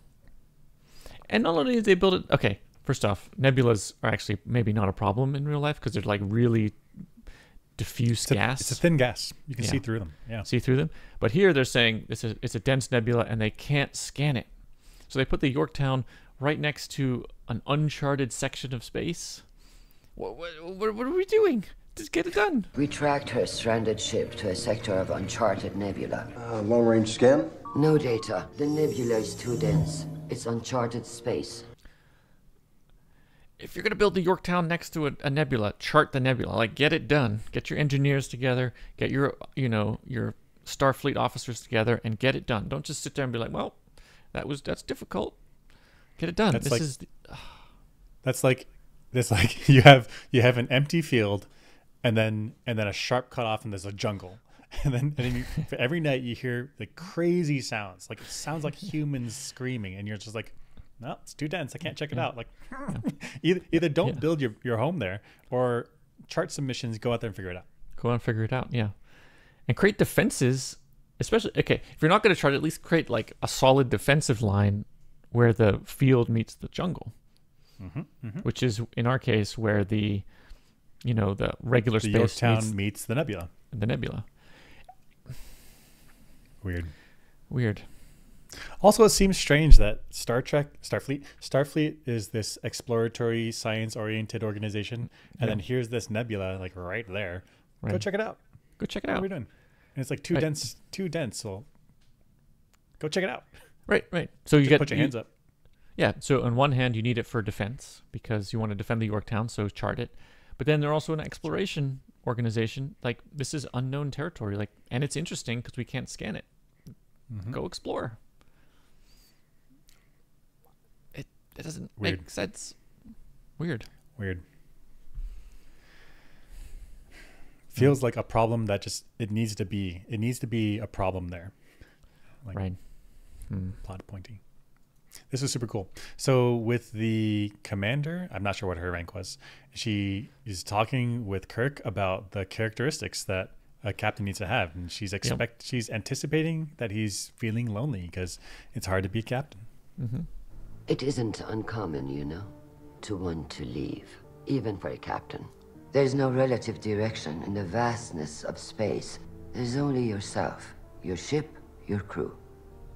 Speaker 1: And not only did they build it, okay, first off, nebulas are actually maybe not a problem in real life because they're like really diffuse
Speaker 2: It's a,
Speaker 1: gas.
Speaker 2: it's a thin gas. You can see through them. Yeah.
Speaker 1: see through them. But here they're saying it's a, it's a dense nebula and they can't scan it. So they put the Yorktown right next to an uncharted section of space. What, what, what are we doing? Just get it done.
Speaker 8: We tracked her stranded ship to a sector of uncharted nebula.
Speaker 9: Uh, long range scan?
Speaker 8: No data. The nebula is too dense. It's uncharted space.
Speaker 1: If you're going to build the Yorktown next to a, a nebula, chart the nebula. Like, get it done. Get your engineers together. Get your, you know, your Starfleet officers together and get it done. Don't just sit there and be like, well, that was, that's difficult. Get it done.
Speaker 2: That's
Speaker 1: this
Speaker 2: like-
Speaker 1: is,
Speaker 2: That's like that's like you have you have an empty field and then and then a sharp cutoff and there's a jungle. And then, and then you, for every night you hear the crazy sounds. Like it sounds like humans screaming and you're just like, no, it's too dense. I can't check it out. Like either either don't
Speaker 1: Yeah.
Speaker 2: build your, your home there or chart some missions, go out there and figure it out.
Speaker 1: Go out and figure it out. Yeah. And create defenses, especially, okay, if you're not going to try to at least create like a solid defensive line where the field meets the jungle, mm-hmm, mm-hmm. which is in our case where the, you know, the regular
Speaker 2: The
Speaker 1: space
Speaker 2: Yorktown
Speaker 1: meets
Speaker 2: meets the nebula.
Speaker 1: the nebula.
Speaker 2: Weird.
Speaker 1: Weird.
Speaker 2: Also, it seems strange that Star Trek, Starfleet, Starfleet is this exploratory, science-oriented organization, and then here's this nebula like right there. Go check it out.
Speaker 1: Go check it out.
Speaker 2: What are we doing? And it's like too
Speaker 1: Right.
Speaker 2: dense, too dense. Well, go check it out.
Speaker 1: Right, right. So you
Speaker 2: Just
Speaker 1: get
Speaker 2: put your
Speaker 1: you-
Speaker 2: hands up.
Speaker 1: Yeah. So on one hand, you need it for defense because you want to defend the Yorktown, so chart it. But then they're also an exploration organization. Like this is unknown territory. Like, and it's interesting because we can't scan it.
Speaker 2: Mm-hmm.
Speaker 1: Go explore. It it doesn't
Speaker 2: Weird.
Speaker 1: make sense. Weird.
Speaker 2: Weird. Feels like a problem that just it needs to be. It needs to be a problem there. Like
Speaker 1: Right.
Speaker 2: plot pointy. This is super cool. So with the commander, I'm not sure what her rank was. She is talking with Kirk about the characteristics that a captain needs to have, and she's expect she's anticipating that he's feeling lonely because it's hard to be a captain. Mm-hmm.
Speaker 8: It isn't uncommon, you know, to want to leave, even for a captain. There's no relative direction in the vastness of space. There's only yourself, your ship, your crew.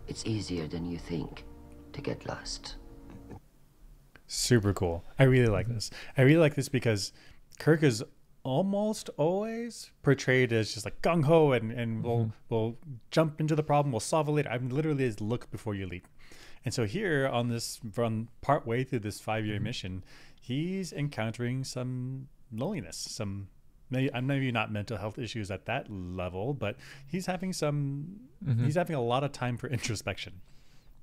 Speaker 8: It's easier than you think to get lost.
Speaker 2: Super cool. I really like this. I really like this because Kirk is almost always portrayed as just like gung ho and, and mm-hmm. we'll we'll jump into the problem, we'll solve it later. I'm literally is look before you leap. And so here on this from part way through this five year mm-hmm. mission, he's encountering some loneliness, some maybe I'm uh, maybe not mental health issues at that level, but he's having some mm-hmm. he's having a lot of time for introspection.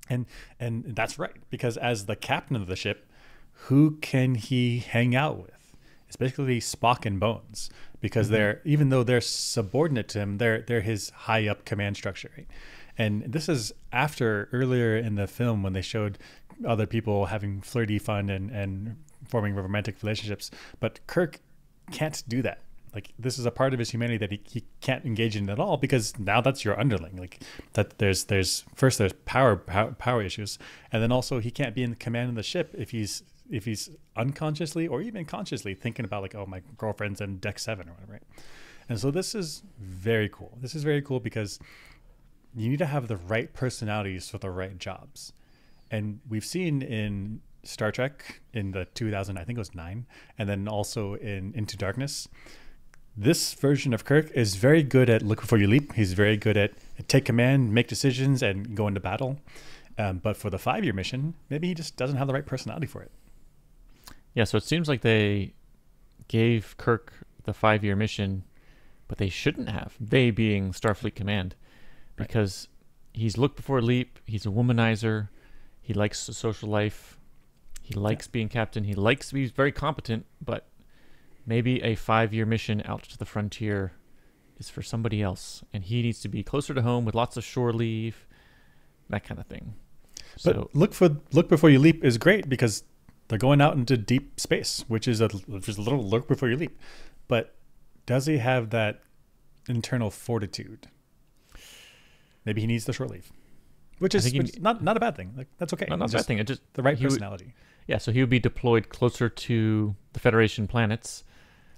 Speaker 2: And and that's right, because as the captain of the ship, who can he hang out with? It's basically Spock and Bones, because mm-hmm. they're even though they're subordinate to him, they're they're his high up command structure. Right? And this is after earlier in the film when they showed other people having flirty fun and, and forming romantic relationships. But Kirk can't do that. Like this is a part of his humanity that he, he can't engage in at all because now that's your underling. Like that there's there's first there's power, power power issues, and then also he can't be in command of the ship if he's if he's unconsciously or even consciously thinking about like oh my girlfriend's in deck seven or whatever. Right? And so this is very cool. This is very cool because you need to have the right personalities for the right jobs. And we've seen in Star Trek in the 2000, I think it was nine, and then also in Into Darkness. This version of Kirk is very good at look before you leap. He's very good at take command, make decisions, and go into battle. Um, but for the five year mission, maybe he just doesn't have the right personality for it.
Speaker 1: Yeah, so it seems like they gave Kirk the five year mission, but they shouldn't have. They being Starfleet Command, because he's look before leap. He's a womanizer. He likes the social life. He likes being captain. He likes. He's very competent, but maybe a five year mission out to the frontier is for somebody else, and he needs to be closer to home with lots of shore leave, that kind of thing.
Speaker 2: But
Speaker 1: So
Speaker 2: look for look before you leap is great because they're going out into deep space, which is a is a little look before you leap. But does he have that internal fortitude? Maybe he needs the short leave, which is which- not not a bad thing. Like that's okay.
Speaker 1: no, not a bad thing. It just
Speaker 2: the right
Speaker 1: he would-
Speaker 2: personality.
Speaker 1: Yeah, so he would be deployed closer to the Federation planets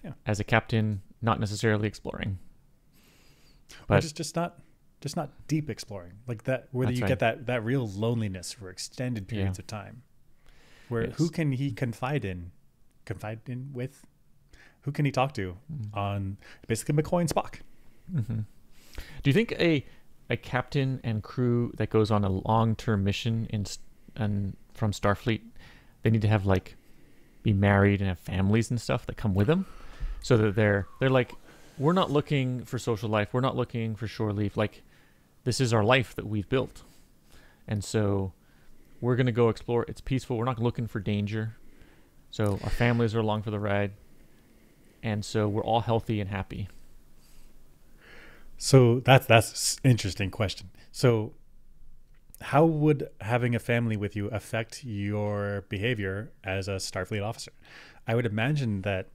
Speaker 2: Yeah.
Speaker 1: as a captain, not necessarily exploring.
Speaker 2: But just just not just not deep exploring like that, where
Speaker 1: That's
Speaker 2: you
Speaker 1: right.
Speaker 2: get that that real loneliness for extended periods
Speaker 1: Yeah.
Speaker 2: of time. Where who can he confide in? Confide in with? Who can he talk to
Speaker 1: Mm.
Speaker 2: on basically McCoy and Spock?
Speaker 1: do you think a a captain and crew that goes on a long term mission in and from Starfleet, they need to have like be married and have families and stuff that come with them, so that they're they're like, we're not looking for social life, we're not looking for shore leave, like this is our life that we've built, and so we're gonna go explore. It's peaceful. We're not looking for danger, so our families are along for the ride, and so we're all healthy and happy.
Speaker 2: So that's that's interesting question. So how would having a family with you affect your behavior as a Starfleet officer? I would imagine that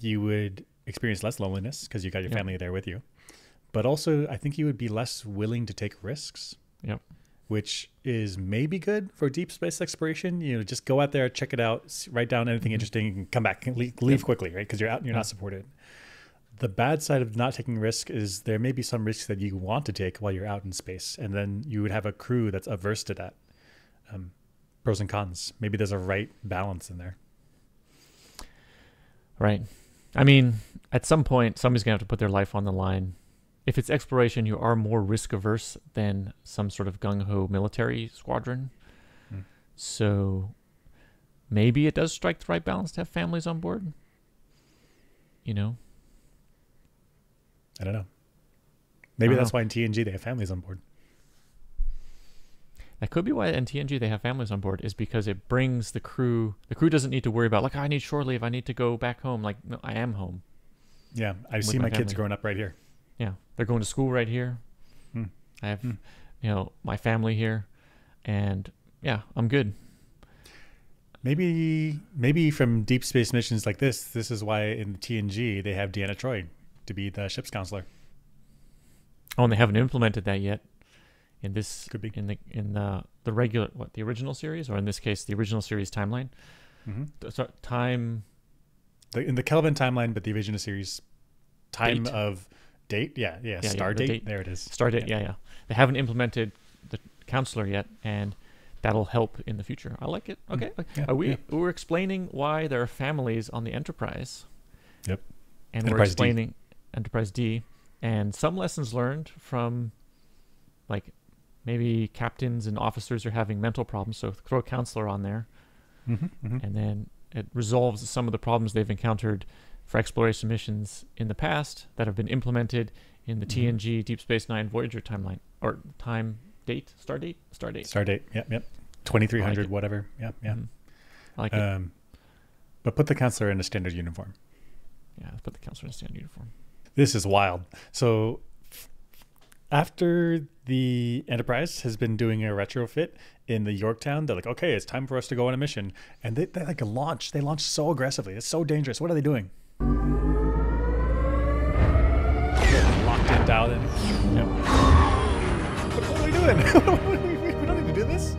Speaker 2: you would experience less loneliness because you got your
Speaker 1: Yeah.
Speaker 2: family there with you. But also, I think you would be less willing to take risks,
Speaker 1: Yep.
Speaker 2: which is maybe good for deep space exploration. You know, just go out there, check it out, write down anything interesting, and come back and leave, leave quickly, right? Because you're out and you're not supported. The bad side of not taking risk is there may be some risks that you want to take while you're out in space, and then you would have a crew that's averse to that. Um, pros and cons. Maybe there's a right balance in there.
Speaker 1: Right. I mean, at some point, somebody's gonna have to put their life on the line. If it's exploration, you are more risk averse than some sort of gung ho military squadron.
Speaker 2: Hmm.
Speaker 1: So maybe it does strike the right balance to have families on board. You know,
Speaker 2: I don't know. Maybe
Speaker 1: don't
Speaker 2: that's why in TNG they have families on board.
Speaker 1: That could be why in TNG they have families on board is because it brings the crew. The crew doesn't need to worry about like I need shore leave. I need to go back home. Like no, I am home.
Speaker 2: Yeah, I see
Speaker 1: my
Speaker 2: my, kids growing up right here.
Speaker 1: Yeah, they're going to school right here.
Speaker 2: Hmm.
Speaker 1: I have,
Speaker 2: Hmm.
Speaker 1: you know, my family here, and yeah, I'm good.
Speaker 2: Maybe maybe from deep space missions like this, this is why in TNG they have Deanna Troy to be the ship's counselor.
Speaker 1: Oh, and they haven't implemented that yet. In this,
Speaker 2: Could be.
Speaker 1: in the in the the regular what the original series, or in this case, the original series timeline.
Speaker 2: Mm-hmm.
Speaker 1: So- time
Speaker 2: The, in the Kelvin timeline, but the original series time
Speaker 1: Date.
Speaker 2: of date. Yeah, yeah,
Speaker 1: yeah,
Speaker 2: star
Speaker 1: the
Speaker 2: date.
Speaker 1: date.
Speaker 2: There it is.
Speaker 1: Star date. Yeah. yeah, They haven't implemented the counselor yet, and that'll help in the future. I like it. Okay,
Speaker 2: Mm. Yeah,
Speaker 1: are we
Speaker 2: yeah.
Speaker 1: we're explaining why there are families on the Enterprise?
Speaker 2: Yep.
Speaker 1: and we're
Speaker 2: Enterprise D.
Speaker 1: explaining Enterprise D and some lessons learned from like maybe captains and officers are having mental problems so throw a counselor on there
Speaker 2: Mm-hmm,
Speaker 1: and then it resolves some of the problems they've encountered for exploration missions in the past that have been implemented in the
Speaker 2: Mhm.
Speaker 1: TNG Deep Space Nine Voyager timeline or time date, star date, star date.
Speaker 2: Start date. Yep, yep. Twenty three hundred,
Speaker 1: like
Speaker 2: whatever. Yeah, yeah.
Speaker 1: Mhm. I like it.
Speaker 2: Um, but put the counselor in a standard uniform.
Speaker 1: Yeah, put the counselor in a standard uniform.
Speaker 2: This is wild. So after the Enterprise has been doing a retrofit in the Yorktown, they're like, okay, it's time for us to go on a mission. And they, they like launch. They launch so aggressively. It's so dangerous. What are they doing? Locked in, dialed in.
Speaker 1: Yep.
Speaker 2: What, what are we doing? we don't need to do this.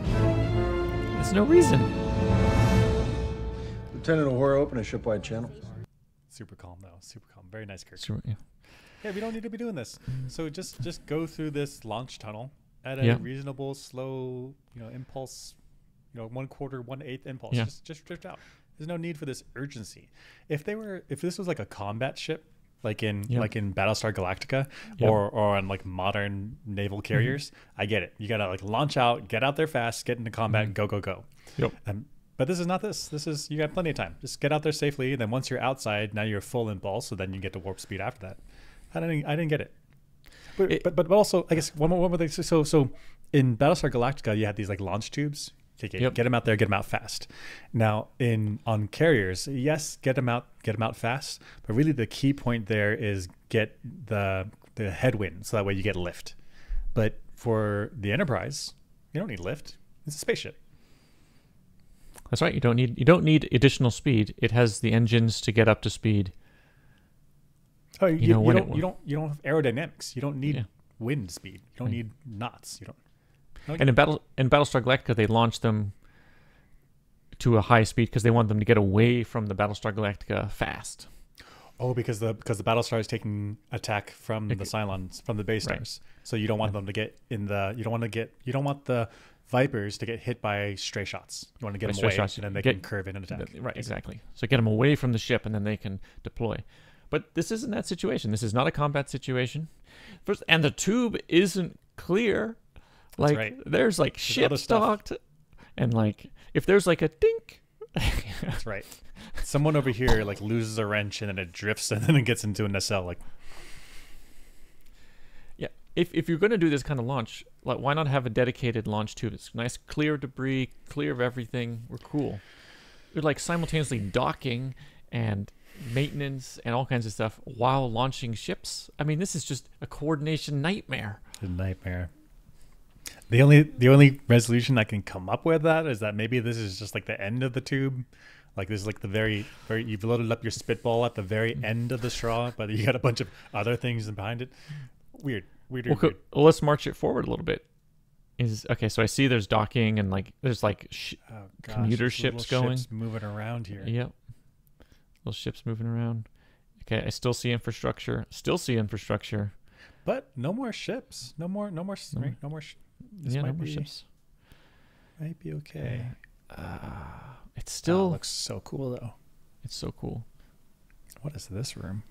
Speaker 1: There's no reason.
Speaker 9: Lieutenant Uhura, open a shipwide channel.
Speaker 2: Super calm though. Super calm. Very nice, Kirk.
Speaker 1: Sure, yeah.
Speaker 2: Yeah, we don't need to be doing this. So just just go through this launch tunnel at a
Speaker 1: Yeah.
Speaker 2: reasonable, slow, you know, impulse, you know, one quarter, one eighth impulse.
Speaker 1: Yeah.
Speaker 2: Just just drift out. There's no need for this urgency. If they were, if this was like a combat ship, like in like in Battlestar Galactica, or or on like modern naval carriers, I get it. You gotta like launch out, get out there fast, get into combat, go go go.
Speaker 1: Yep.
Speaker 2: Um, but this is not this. This is you got plenty of time. Just get out there safely. And then once you're outside, now you're full impulse. So then you get to warp speed after that. I didn't. I didn't get it. But
Speaker 1: It-
Speaker 2: but, but also I guess one more one more thing. So so in Battlestar Galactica, you had these like launch tubes. Get,
Speaker 1: Yep.
Speaker 2: get them out there, get them out fast. Now in on carriers, yes, get them out, get them out fast. But really, the key point there is get the the headwind, so that way you get lift. But for the Enterprise, you don't need lift. It's a spaceship.
Speaker 1: That's right. You don't need you don't need additional speed. It has the engines to get up to speed.
Speaker 2: Oh, you, you,
Speaker 1: know, when
Speaker 2: don't you don't you don't have aerodynamics. You don't need
Speaker 1: Yeah.
Speaker 2: wind speed. You don't
Speaker 1: Right.
Speaker 2: need knots. You don't. No,
Speaker 1: And in battle in Battlestar Galactica, they launched them to a high speed because they want them to get away from the Battlestar Galactica fast.
Speaker 2: oh, because the because the Battlestar is taking attack from the Cylons from the base
Speaker 1: Right.
Speaker 2: So you don't want them to get in the. You don't want to get. You don't want the Vipers to get hit by stray shots. You want to get
Speaker 1: By
Speaker 2: them away,
Speaker 1: shots,
Speaker 2: and then they
Speaker 1: get-
Speaker 2: can curve in and attack.
Speaker 1: Right, exactly. So get them away from the ship, and then they can deploy. But this isn't that situation. This is not a combat situation. First, and the tube isn't clear. Like
Speaker 2: right.
Speaker 1: there's like
Speaker 2: stuff.
Speaker 1: docked, and like if there's like a dink,
Speaker 2: That's right. Someone over here like loses a wrench and then it drifts and then it gets into a nacelle. Like
Speaker 1: Yeah, if if you're going to do this kind of launch, like why not have a dedicated launch tube? It's nice, clear debris, clear of everything. We're cool. You're like simultaneously docking and maintenance and all kinds of stuff while launching ships. I mean, this is just a coordination nightmare.
Speaker 2: a nightmare. The only the only resolution I can come up with that is that maybe this is just like the end of the tube. Like this is like the very very you've loaded up your spitball at the very
Speaker 1: Mm.
Speaker 2: end of the straw, but you got a bunch of other things behind it. Weird. Weird.
Speaker 1: Well,
Speaker 2: weird,
Speaker 1: well, let's march it forward a little bit. Is okay. So I see there's docking and like there's like sh-
Speaker 2: Oh, gosh,
Speaker 1: commuter ships going.
Speaker 2: ships moving around here.
Speaker 1: Yep. Ships moving around. Okay, I still see infrastructure. Still see infrastructure.
Speaker 2: But no more ships. No more no more
Speaker 1: No mm.
Speaker 2: right?
Speaker 1: more-
Speaker 2: No more sh- this
Speaker 1: yeah,
Speaker 2: might
Speaker 1: no more
Speaker 2: be
Speaker 1: ships.
Speaker 2: might be okay.
Speaker 1: Ah, it's
Speaker 2: Still
Speaker 1: still
Speaker 2: looks so cool though.
Speaker 1: it's so cool.
Speaker 2: What is this room?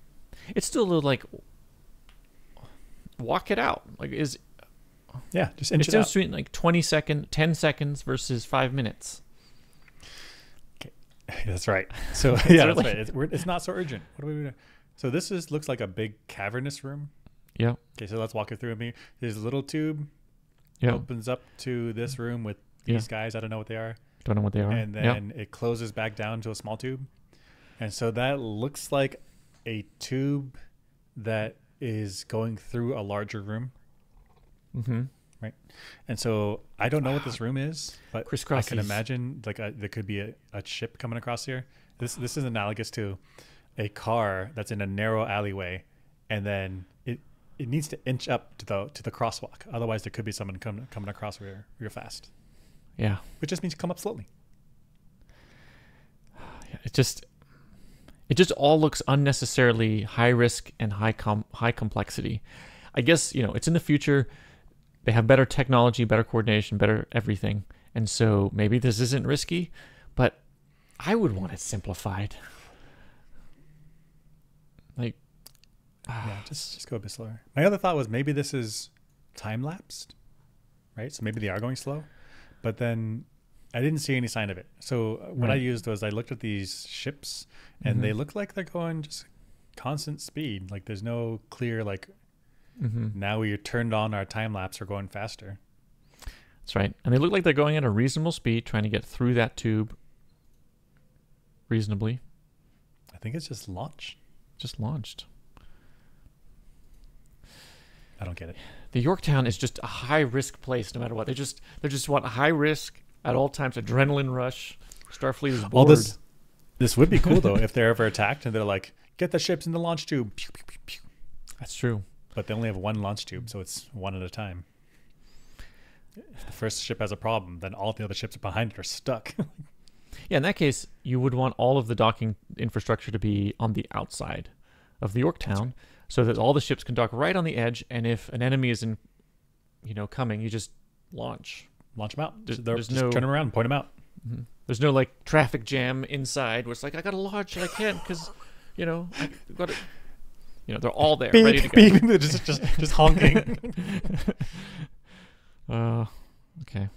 Speaker 1: It's still a little like walk it out. Like is
Speaker 2: Yeah, just inch
Speaker 1: it's
Speaker 2: it out.
Speaker 1: between like 20 second, 10 seconds versus 5 minutes.
Speaker 2: That's right. So yeah, that's right. It's, we're, it's not so urgent. What do we do? So this is looks like a big cavernous room.
Speaker 1: Yeah.
Speaker 2: Okay, so let's walk it through me. There's a little tube
Speaker 1: Yeah.
Speaker 2: opens up to this room with
Speaker 1: Yeah.
Speaker 2: these guys. I don't know what they are.
Speaker 1: Don't know what they are.
Speaker 2: And
Speaker 1: Yeah.
Speaker 2: then it closes back down to a small tube. And so that looks like a tube that is going through a larger room.
Speaker 1: Mm-hmm.
Speaker 2: Right. And so I don't know what this room is, but I can imagine like a, there could be a, a ship coming across here. This this is analogous to a car that's in a narrow alleyway and then it it needs to inch up to the to the crosswalk. Otherwise there could be someone coming coming across real, real fast.
Speaker 1: Yeah.
Speaker 2: Which just means to come up slowly.
Speaker 1: It just it just all looks unnecessarily high risk and high com- high complexity. I guess, you know, it's in the future. They have better technology, better coordination, better everything. And so maybe this isn't risky, but I would want it simplified. Like
Speaker 2: yeah, just just go a bit slower. My other thought was maybe this is time lapsed, right? So maybe they are going slow, but then I didn't see any sign of it. So what I used was I looked at these ships, and they
Speaker 1: Mhm.
Speaker 2: look like they're going just constant speed. Like there's no clear like.
Speaker 1: Mhm.
Speaker 2: Now we turned on our time lapse. We're going faster.
Speaker 1: That's right. And they look like they're going at a reasonable speed, trying to get through that tube reasonably.
Speaker 2: I think it's just launch.
Speaker 1: Just launched.
Speaker 2: I don't get it.
Speaker 1: The Yorktown is just a high risk place no matter what. They just they're just want high risk at all times, adrenaline rush. Starfleet is bored.
Speaker 2: All this, this would be cool though if they're ever attacked and they're like, get the ships in the launch tube. Pew, pew, pew, pew.
Speaker 1: That's true.
Speaker 2: But they only have one launch tube, so it's one at a time. If the first ship has a problem, then all the other ships behind it are stuck.
Speaker 1: Yeah, in that case, you would want all of the docking infrastructure to be on the outside of the Yorktown, so that all the ships can dock right on the edge. And if an enemy is in, you know, coming, you just launch.
Speaker 2: Launch them out.
Speaker 1: There's, there's
Speaker 2: just
Speaker 1: no
Speaker 2: turn them around, point them out.
Speaker 1: Mhm. There's no like traffic jam inside where it's like I gotta launch and I can't because, you know, I got to. You know, they're all there,
Speaker 2: Beep,
Speaker 1: ready to go.
Speaker 2: beep, they're just- just- just honking.
Speaker 1: uh, okay.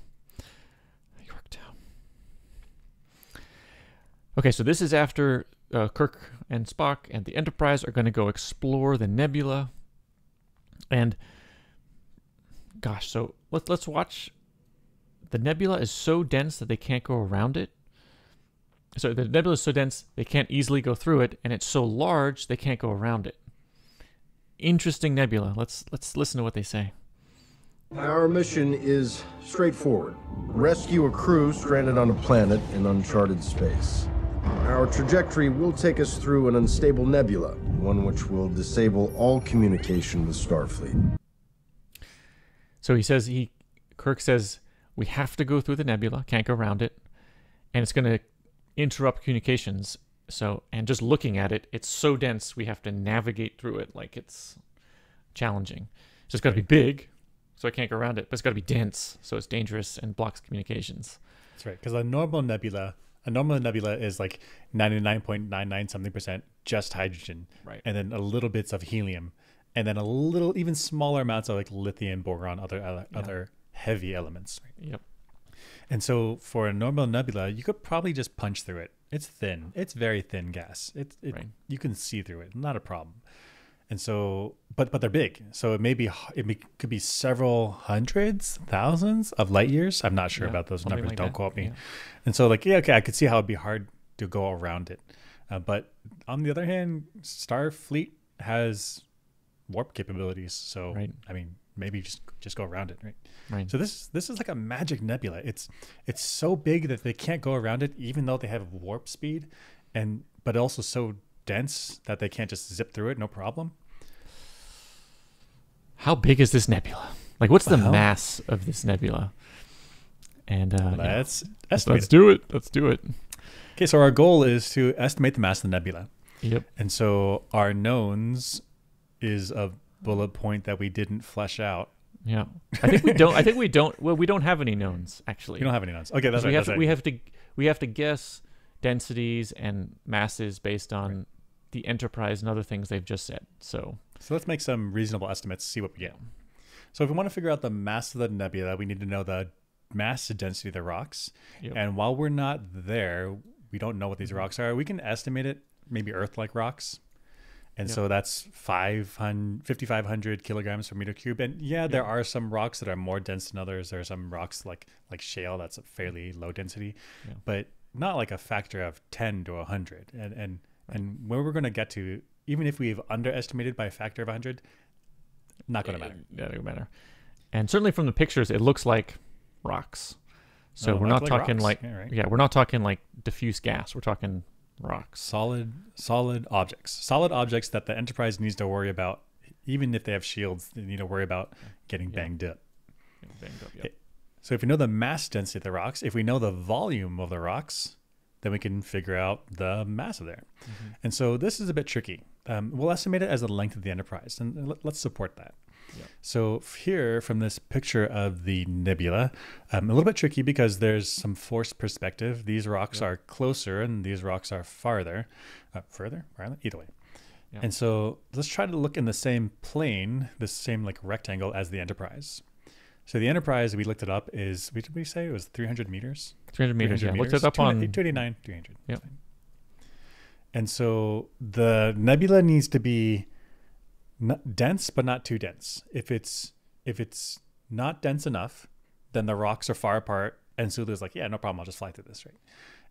Speaker 1: Yorktown. Okay, so this is after uh, Kirk and Spock and the Enterprise are going to go explore the nebula. And gosh, so let's let's watch. The nebula is so dense that they can't go around it. So the nebula is so dense they can't easily go through it, and it's so large they can't go around it. Interesting nebula. Let's let's listen to what they say.
Speaker 9: Our mission is straightforward rescue a crew stranded on a planet in uncharted space. Our trajectory will take us through an unstable nebula, one which will disable all communication with Starfleet.
Speaker 1: So he says he Kirk says we have to go through the nebula, can't go around it, and it's going to interrupt communications. So and just looking at it, it's so dense we have to navigate through it like it's challenging. So it's got to be big, so I can't go around it, but it's got to be dense, so it's dangerous and blocks communications.
Speaker 2: That's right. Because a normal nebula, a normal nebula is like 99.99 something percent just hydrogen.
Speaker 1: Right.
Speaker 2: And then a little bits of helium. And then a little, even smaller amounts of like lithium, boron, other other,
Speaker 1: Yeah.
Speaker 2: other heavy elements.
Speaker 1: Yep.
Speaker 2: And so for a normal nebula, you could probably just punch through it. It's thin. It's very thin gas. It, it you can see through it. Not a problem. And so, but but they're big. So it may be it may, could be several hundreds, thousands of light years. I'm not sure
Speaker 1: Yeah,
Speaker 2: about those numbers.
Speaker 1: like
Speaker 2: Don't
Speaker 1: that,
Speaker 2: quote me.
Speaker 1: yeah.
Speaker 2: And so, like, yeah, okay, I could see how it'd be hard to go around it. Uh, but on the other hand, Starfleet has warp capabilities. So
Speaker 1: Right.
Speaker 2: I mean, maybe just just go around it, right?
Speaker 1: Right.
Speaker 2: So this this is like a magic nebula. It's it's so big that they can't go around it, even though they have warp speed, and but also so dense that they can't just zip through it, no problem.
Speaker 1: How big is this nebula? Like, what's the
Speaker 2: Well-
Speaker 1: mass of this nebula? And uh, yeah.
Speaker 2: Let's
Speaker 1: let's,
Speaker 2: estimate
Speaker 1: let's do it. Let's do it.
Speaker 2: Okay, so our goal is to estimate the mass of the nebula.
Speaker 1: Yep.
Speaker 2: And so our knowns is a bullet point that we didn't flesh out.
Speaker 1: Yeah, I think we don't. I think we don't. Well, we don't have any knowns actually.
Speaker 2: We don't have any knowns. Okay, that's
Speaker 1: we
Speaker 2: right,
Speaker 1: have
Speaker 2: that's
Speaker 1: to, we have to we have to guess densities and masses based on the Enterprise and other things they've just said. So
Speaker 2: So let's make some reasonable estimates, see what we get. So if we want to figure out the mass of the nebula, we need to know the mass density of the rocks.
Speaker 1: Yep.
Speaker 2: And while we're not there, we don't know what these rocks are. We can estimate it, maybe Earth-like rocks. And
Speaker 1: Yep.
Speaker 2: so that's 500, 5,500 kilograms per meter cube. And yeah, there
Speaker 1: Yep.
Speaker 2: are some rocks that are more dense than others. There are some rocks like like shale that's a fairly low density, but not like a factor of 10 to 100. And and and where we're going to get to, even if we've underestimated by a factor of 100, not going to matter.
Speaker 1: That don't matter. And certainly from the pictures, it looks like rocks. So
Speaker 2: Oh,
Speaker 1: we're not
Speaker 2: like
Speaker 1: talking
Speaker 2: rocks.
Speaker 1: like
Speaker 2: Yeah, right.
Speaker 1: yeah, we're not talking like diffuse gas. We're talking rocks.
Speaker 2: Solid, solid objects. Solid objects that the Enterprise needs to worry about, even if they have shields, they need to worry about getting banged up.
Speaker 1: Banged up, yep.
Speaker 2: So if we know the mass density of the rocks, if we know the volume of the rocks, then we can figure out the mass of there.
Speaker 1: Mm-hmm.
Speaker 2: And so this is a bit tricky. Um, we'll estimate it as the length of the Enterprise, and let- let's support that. So here, from this picture of the nebula, um, a little bit tricky because there's some forced perspective. These rocks are closer, and these rocks are farther, uh, further, farther, either way.
Speaker 1: Yeah.
Speaker 2: And so let's try to look in the same plane, the same like rectangle as the Enterprise. So the Enterprise, we looked it up, is what did we say? It was 300 meters.
Speaker 1: 300 meters. Yeah, looked it up
Speaker 2: 299
Speaker 1: on.
Speaker 2: 289, 300.
Speaker 1: Yep.
Speaker 2: And so the nebula needs to be dense, but not too dense. If it's if it's not dense enough, then the rocks are far apart, and Sulu's like, yeah, no problem, I'll just fly through this, right?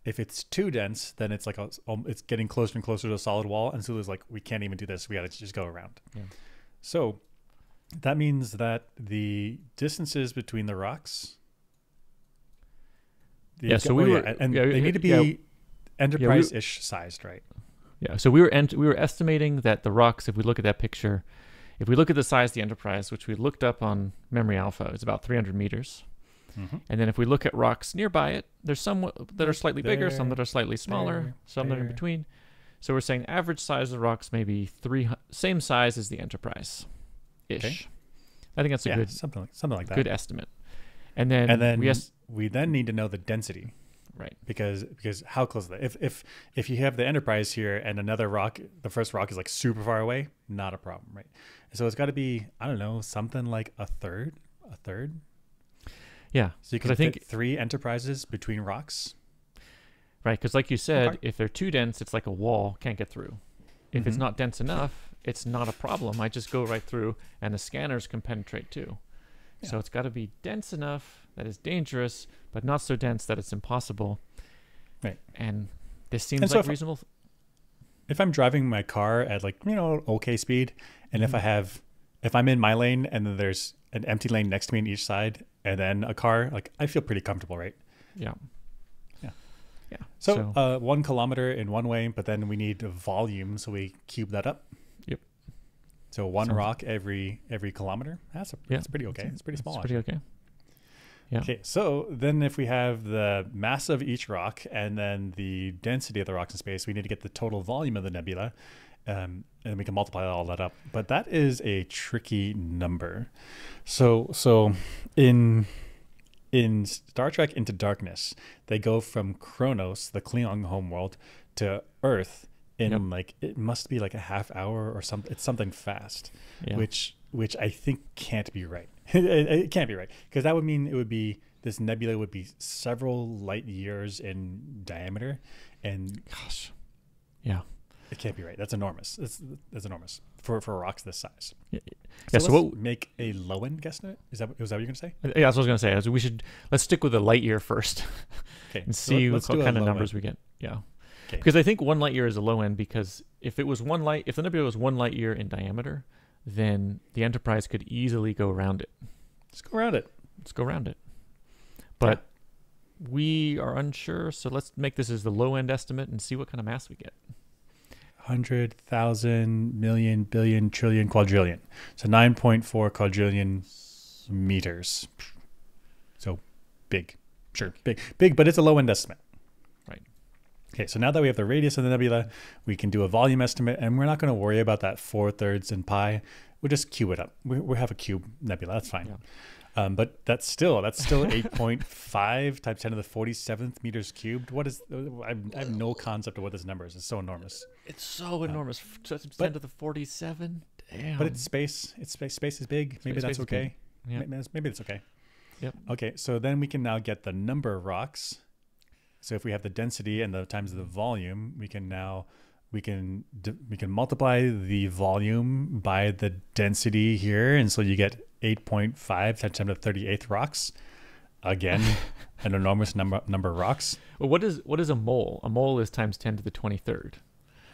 Speaker 2: If it's too dense, then it's like a, it's getting closer and closer to a solid wall, and Sulu's like, we can't even do this. We got to just go around.
Speaker 1: Yeah.
Speaker 2: So that means that the distances between the rocks. the-
Speaker 1: Yeah, so
Speaker 2: oh,
Speaker 1: we
Speaker 2: yeah,
Speaker 1: were-
Speaker 2: and- and
Speaker 1: yeah,
Speaker 2: they need to be
Speaker 1: yeah.
Speaker 2: enterprise-ish sized, right?
Speaker 1: Yeah, so we were ent- we were estimating that the rocks, if we look at that picture, if we look at the size of the Enterprise, which we looked up on Memory Alpha, it's about 300 meters.
Speaker 2: Mhm.
Speaker 1: And then if we look at rocks nearby it, there's some w- that are slightly bigger, some that are slightly smaller,
Speaker 2: there,
Speaker 1: some that are in between. So we're saying average size of the rocks maybe three same size as the Enterprise, ish.
Speaker 2: Okay.
Speaker 1: I think that's a
Speaker 2: yeah,
Speaker 1: good
Speaker 2: something like something like that.
Speaker 1: good estimate. And then
Speaker 2: and then
Speaker 1: we es-
Speaker 2: we then need to know the density
Speaker 1: right.
Speaker 2: because because how close is that? If if if you have the Enterprise here and another rock, the first rock is like super far away, not a problem, right? So it's got to be I don't know something like a third, a third.
Speaker 1: Yeah.
Speaker 2: So you can
Speaker 1: I think
Speaker 2: fit three Enterprises between rocks.
Speaker 1: Right, because like you said,
Speaker 2: Okay.
Speaker 1: if they're too dense, it's like a wall, can't get through. If it's
Speaker 2: Mhm.
Speaker 1: not dense enough, it's not a problem. I just go right through, and the scanners can penetrate too. So it's got to be dense enough that it's dangerous, but not so dense that it's impossible.
Speaker 2: Right.
Speaker 1: And this seems
Speaker 2: so
Speaker 1: like
Speaker 2: if-
Speaker 1: reasonable.
Speaker 2: If I'm driving my car at like you know okay speed, and if I
Speaker 1: Mm-hmm.
Speaker 2: have if I'm in my lane and then there's an empty lane next to me on each side, and then a car, like I feel pretty comfortable, right?
Speaker 1: Yeah.
Speaker 2: Yeah.
Speaker 1: Yeah.
Speaker 2: So, uh, one kilometer in one way, but then we need volume, so we cube that up.
Speaker 1: Yep.
Speaker 2: So one
Speaker 1: Sounds-
Speaker 2: rock every every kilometer. That's a,
Speaker 1: yeah,
Speaker 2: that's pretty okay. It's pretty small.
Speaker 1: It's
Speaker 2: pretty
Speaker 1: okay. Yeah.
Speaker 2: Okay, so then if we have the mass of each rock and then the density of the rocks in space, we need to get the total volume of the nebula, um, and we can multiply all that up. But that is a tricky number. So so in in Star Trek Into Darkness, they go from Kronos, the Klingon homeworld, to Earth in
Speaker 1: Yep.
Speaker 2: like it must be like a half hour or something. It's something fast,
Speaker 1: Yeah.
Speaker 2: which which I think can't be right. it, it can't be right because that would mean it would be this nebula would be several light years in diameter, and
Speaker 1: Gosh. Yeah.
Speaker 2: it can't be right. That's enormous. That's that's enormous for for rocks this size.
Speaker 1: Yeah.
Speaker 2: So
Speaker 1: Yeah, so what-
Speaker 2: make a low end guesstimate? Is that was that what you're gonna say?
Speaker 1: Uh, yeah, that's what I was gonna say. is We should let's stick with the light year first,
Speaker 2: Okay,
Speaker 1: and
Speaker 2: so let-
Speaker 1: see what kind of numbers we get. Yeah,
Speaker 2: Okay.
Speaker 1: because I think one light year is a low end because if it was one light, if the nebula was one light year in diameter, then the Enterprise could easily go around it.
Speaker 2: Let's go around it.
Speaker 1: Let's go around it. But we are unsure, so let's make this as the low end estimate and see what kind of mass we get.
Speaker 2: hundred thousand million billion trillion quadrillion so 9.4 quadrillion meters so big sure big big but it's a low end estimate. Okay so now that we have the radius of the nebula we can do a volume estimate and we're not going to worry about that four thirds in pi we'll just cube it up we, we have a cube nebula that's fine um, but that's still that's still 8.5 times 10 to the 47th meters cubed what is I have, I have no concept of what this number is it's so enormous
Speaker 1: It's so enormous. f- to- to-
Speaker 2: Uh, but-
Speaker 1: 10 to the 47. Damn.
Speaker 2: But it's space. It's space. Space is big. Maybe
Speaker 1: Space-
Speaker 2: that's
Speaker 1: space
Speaker 2: okay.
Speaker 1: Yeah.
Speaker 2: Maybe that's, maybe that's okay.
Speaker 1: Yep.
Speaker 2: Okay. So then we can now get the number of rocks. So if we have the density and the times the volume, we can now we can we can multiply the volume by the density here, and so you get eight point five times ten to the thirty eighth rocks. Again, an enormous number number of rocks.
Speaker 1: Well, what is what is a mole? A mole is times 10 to the 23rd.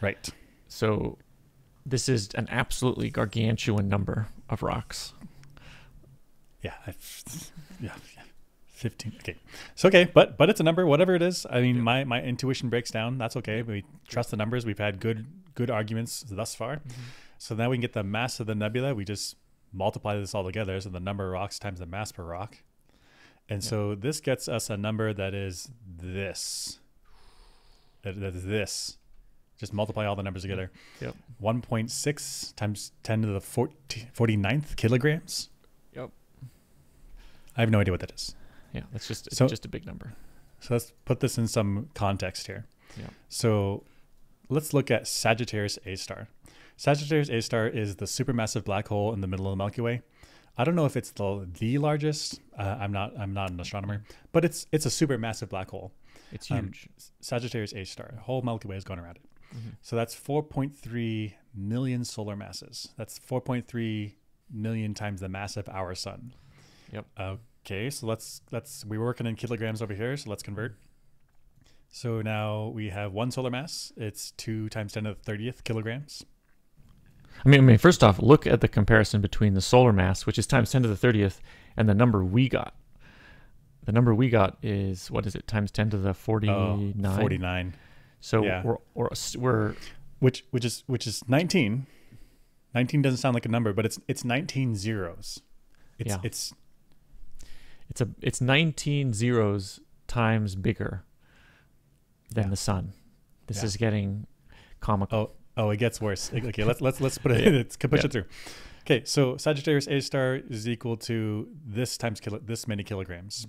Speaker 2: Right.
Speaker 1: So this is an absolutely gargantuan number of rocks.
Speaker 2: Yeah. Yeah. Yeah. 15 okay. So okay but but it's a number whatever it is. I mean my my intuition breaks down. That's okay. We trust the numbers. We've had good good arguments thus far. Mm-hmm. So now we can get the mass of the nebula. We just multiply this all together. So the number of rocks times the mass per rock. And so this gets us a number that is this. That, that is this. Just multiply all the numbers together.
Speaker 1: Yep.
Speaker 2: 1.6 times 10 to the 40, 49th kilograms?
Speaker 1: Yep.
Speaker 2: i have no idea what that is
Speaker 1: Yeah, that's just it's
Speaker 2: So-
Speaker 1: just a big number.
Speaker 2: So let's put this in some context here.
Speaker 1: Yeah.
Speaker 2: So let's look at Sagittarius A star. Sagittarius A star is the supermassive black hole in the middle of the Milky Way. I don't know if it's the the largest. Uh, I'm not I'm not an astronomer, but it's it's a supermassive black hole.
Speaker 1: It's
Speaker 2: Um,
Speaker 1: huge.
Speaker 2: Sagittarius A star, whole Milky Way is going around it.
Speaker 1: Mm-hmm.
Speaker 2: So that's 4.3 million solar masses. That's 4.3 million times the mass of our sun.
Speaker 1: Yep.
Speaker 2: Okay, so let's let's we're working in kilograms over here, so let's convert. So now we have one solar mass. It's two times ten to the thirtieth kilograms.
Speaker 1: I mean, I mean, first off, look at the comparison between the solar mass, which is times 10 to the 30th, and the number we got. The number we got is what is it? Times 10 to the 49.
Speaker 2: Oh, 49.
Speaker 1: So
Speaker 2: Yeah.
Speaker 1: we're, we're we're
Speaker 2: which which is which is 19 19 doesn't sound like a number but it's it's 19 zeros it's
Speaker 1: Yeah.
Speaker 2: it's
Speaker 1: it's a it's 19 zeros times bigger than the sun. This
Speaker 2: Yeah.
Speaker 1: is getting comical.
Speaker 2: oh oh it gets worse okay let's let's let's put it in it's push
Speaker 1: Yeah.
Speaker 2: it through okay so sagittarius a star is equal to this times kilo, this many kilograms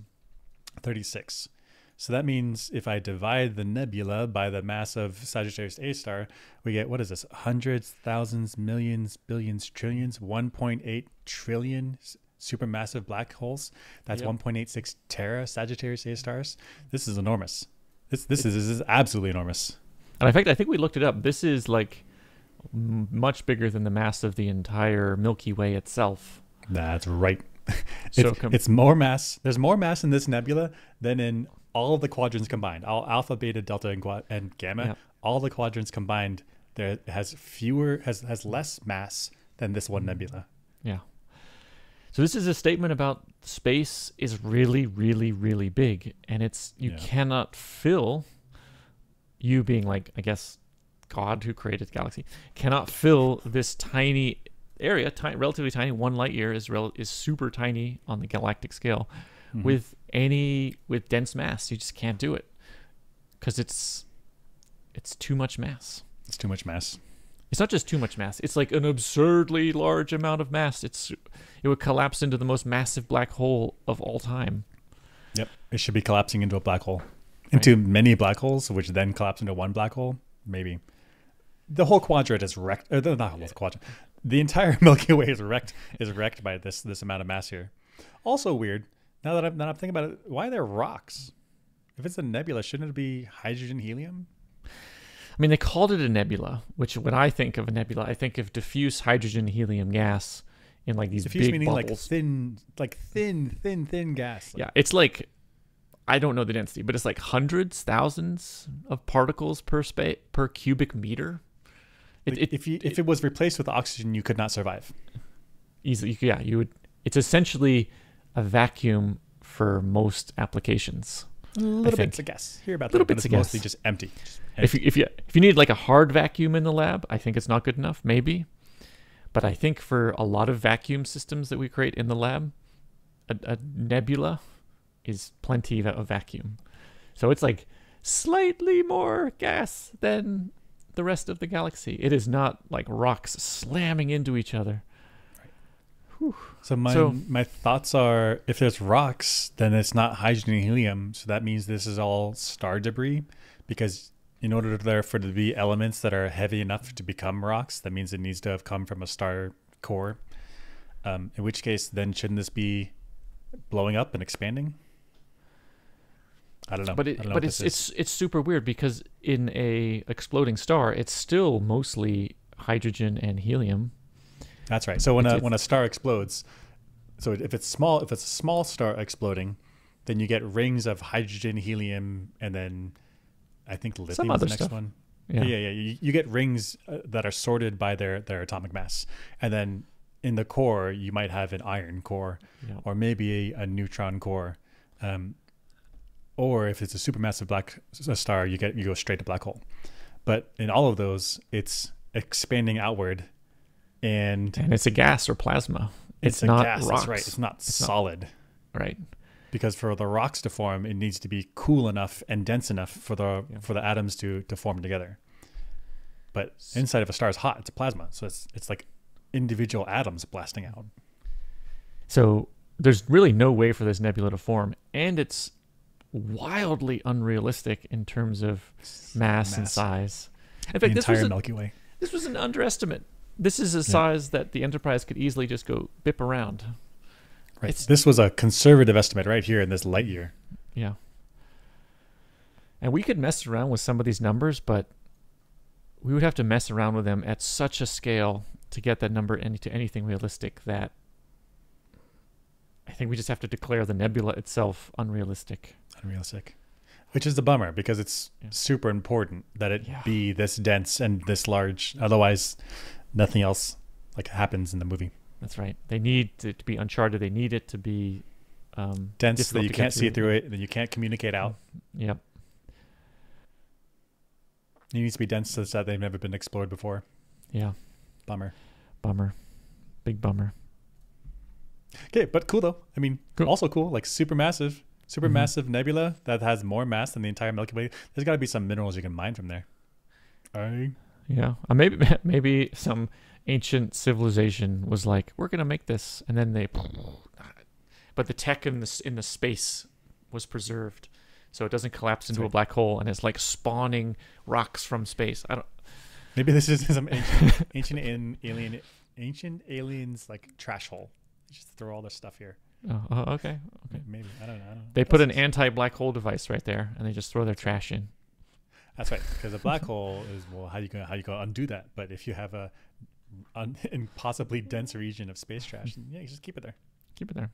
Speaker 2: 36 so that means if i divide the nebula by the mass of sagittarius a star we get what is this hundreds thousands millions billions trillions 1.8 trillion supermassive black holes that's
Speaker 1: Yep.
Speaker 2: 1.86 tera sagittarius a stars this is enormous this this is, this is absolutely enormous
Speaker 1: And in fact, I think we looked it up. This is like much bigger than the mass of the entire Milky Way itself.
Speaker 2: That's right.
Speaker 1: So
Speaker 2: it's, it's more mass. There's more mass in this nebula than in all of the quadrants combined. All alpha, beta, delta, and, and gamma.
Speaker 1: Yeah.
Speaker 2: All the quadrants combined, there has fewer has has less mass than this one mm. nebula.
Speaker 1: Yeah. So this is a statement about space is really, really, really big, and it's you
Speaker 2: Yeah.
Speaker 1: cannot fill. You being like, I guess, God who created the galaxy cannot fill this tiny area, tiny, relatively tiny. One light year is rel- is super tiny on the galactic scale, mm-hmm. with any with dense mass. You just can't do it because it's it's too much mass.
Speaker 2: It's too much mass.
Speaker 1: It's not just too much mass. It's like an absurdly large amount of mass. It's it would collapse into the most massive black hole of all time.
Speaker 2: Yep. It should be collapsing into a black hole, into many black holes, which then collapse into one black hole. Maybe the whole quadrant is wrecked. Or the, not the whole quadrant. The entire Milky Way is wrecked. Is wrecked by this this amount of mass here. Also weird. Now that I'm, now I'm thinking about it, why are there rocks? If it's a nebula, shouldn't it be hydrogen helium?
Speaker 1: I mean, they called it a nebula, which when I think of a nebula, I think of diffuse hydrogen helium gas in like these
Speaker 2: Diffuse
Speaker 1: big
Speaker 2: meaning like thin, like thin, thin, thin gas.
Speaker 1: yeah, it's like I don't know the density, but it's like hundreds, thousands of particles per space per cubic meter. It,
Speaker 2: Like,
Speaker 1: it,
Speaker 2: if you if it was replaced with oxygen, you could not survive.
Speaker 1: easily, yeah, you would. It's essentially a vacuum for most applications.
Speaker 2: A little bits of gas. Hear about
Speaker 1: Little
Speaker 2: that,
Speaker 1: bits
Speaker 2: it's
Speaker 1: of
Speaker 2: mostly
Speaker 1: gas.
Speaker 2: just empty. Just
Speaker 1: If you, if you if you need like a hard vacuum in the lab, I think it's not good enough, maybe. But I think for a lot of vacuum systems that we create in the lab, a, a nebula is plenty of a vacuum. So it's like slightly more gas than the rest of the galaxy. It is not like rocks slamming into each other.
Speaker 2: So my
Speaker 1: So-
Speaker 2: my thoughts are if there's rocks, then it's not hydrogen and helium. So that means this is all star debris, because in order for there for there to be elements that are heavy enough to become rocks, that means it needs to have come from a star core. Um, in which case, then shouldn't this be blowing up and expanding? I don't know.
Speaker 1: But it,
Speaker 2: know
Speaker 1: but it's it's it's super weird because in a exploding star, it's still mostly hydrogen and helium.
Speaker 2: That's right. So when
Speaker 1: It's-
Speaker 2: a when a star explodes, so if it's small, if it's a small star exploding, then you get rings of hydrogen, helium, and then I think lithium is
Speaker 1: other
Speaker 2: the next
Speaker 1: stuff.
Speaker 2: one.
Speaker 1: Yeah.
Speaker 2: yeah, yeah. You, you get rings uh, that are sorted by their their atomic mass, and then in the core you might have an iron core,
Speaker 1: Yeah.
Speaker 2: or maybe a, a neutron core. Um, or if it's a supermassive black star, you get you go straight to black hole. But in all of those, it's expanding outward, and
Speaker 1: and it's a gas or plasma. It's,
Speaker 2: it's, a
Speaker 1: not
Speaker 2: gas.
Speaker 1: rocks.
Speaker 2: That's right. It's not
Speaker 1: not-
Speaker 2: solid
Speaker 1: right.
Speaker 2: because for the rocks to form, it needs to be cool enough and dense enough for the for the atoms to to form together. But inside of a star is hot. It's a plasma, so it's it's like individual atoms blasting out.
Speaker 1: So there's really no way for this nebula to form, and it's wildly unrealistic in terms of mass, and size. In
Speaker 2: The
Speaker 1: fact, this was, a,
Speaker 2: Milky Way.
Speaker 1: this was an underestimate. This is a size that the Enterprise could easily just go bip around.
Speaker 2: Right.
Speaker 1: It's-
Speaker 2: this was a conservative estimate right here in this light year.
Speaker 1: Yeah. And we could mess around with some of these numbers, but we would have to mess around with them at such a scale to get that number any to anything realistic that I think we just have to declare the nebula itself unrealistic.
Speaker 2: Unrealistic. Which is the bummer because it's super important that it
Speaker 1: Yeah.
Speaker 2: be this dense and this large. Otherwise, nothing else like happens in the movie.
Speaker 1: That's right. They need it to be uncharted. They need it to be um,
Speaker 2: Dense that you can't see through it, that you can't communicate out.
Speaker 1: Yep.
Speaker 2: It needs to be dense such that they've never been explored before.
Speaker 1: Yeah.
Speaker 2: Bummer.
Speaker 1: Bummer. Big bummer.
Speaker 2: Okay, but cool though. I mean, also cool. Like super massive, super
Speaker 1: Mhm.
Speaker 2: massive nebula that has more mass than the entire Milky Way. There's got to be some minerals you can mine from there. Aye.
Speaker 1: Yeah. Uh, maybe maybe some ancient civilization was like, we're gonna make this, and then they, but the tech in this in the space was preserved, so it doesn't collapse into a black hole, and it's like spawning rocks from space. I don't.
Speaker 2: Maybe this is some ancient, ancient in, alien, ancient aliens like trash hole. Just throw all this stuff here.
Speaker 1: Oh, oh, okay. Okay.
Speaker 2: Maybe I don't know. I don't know.
Speaker 1: They put an anti-black hole device right there, and they just throw their trash in.
Speaker 2: That's right, because a black hole is well, how you gonna how you gonna undo that? But if you have a un, impossibly dense region of space trash, mm-hmm. yeah, you just keep it there.
Speaker 1: Keep it there.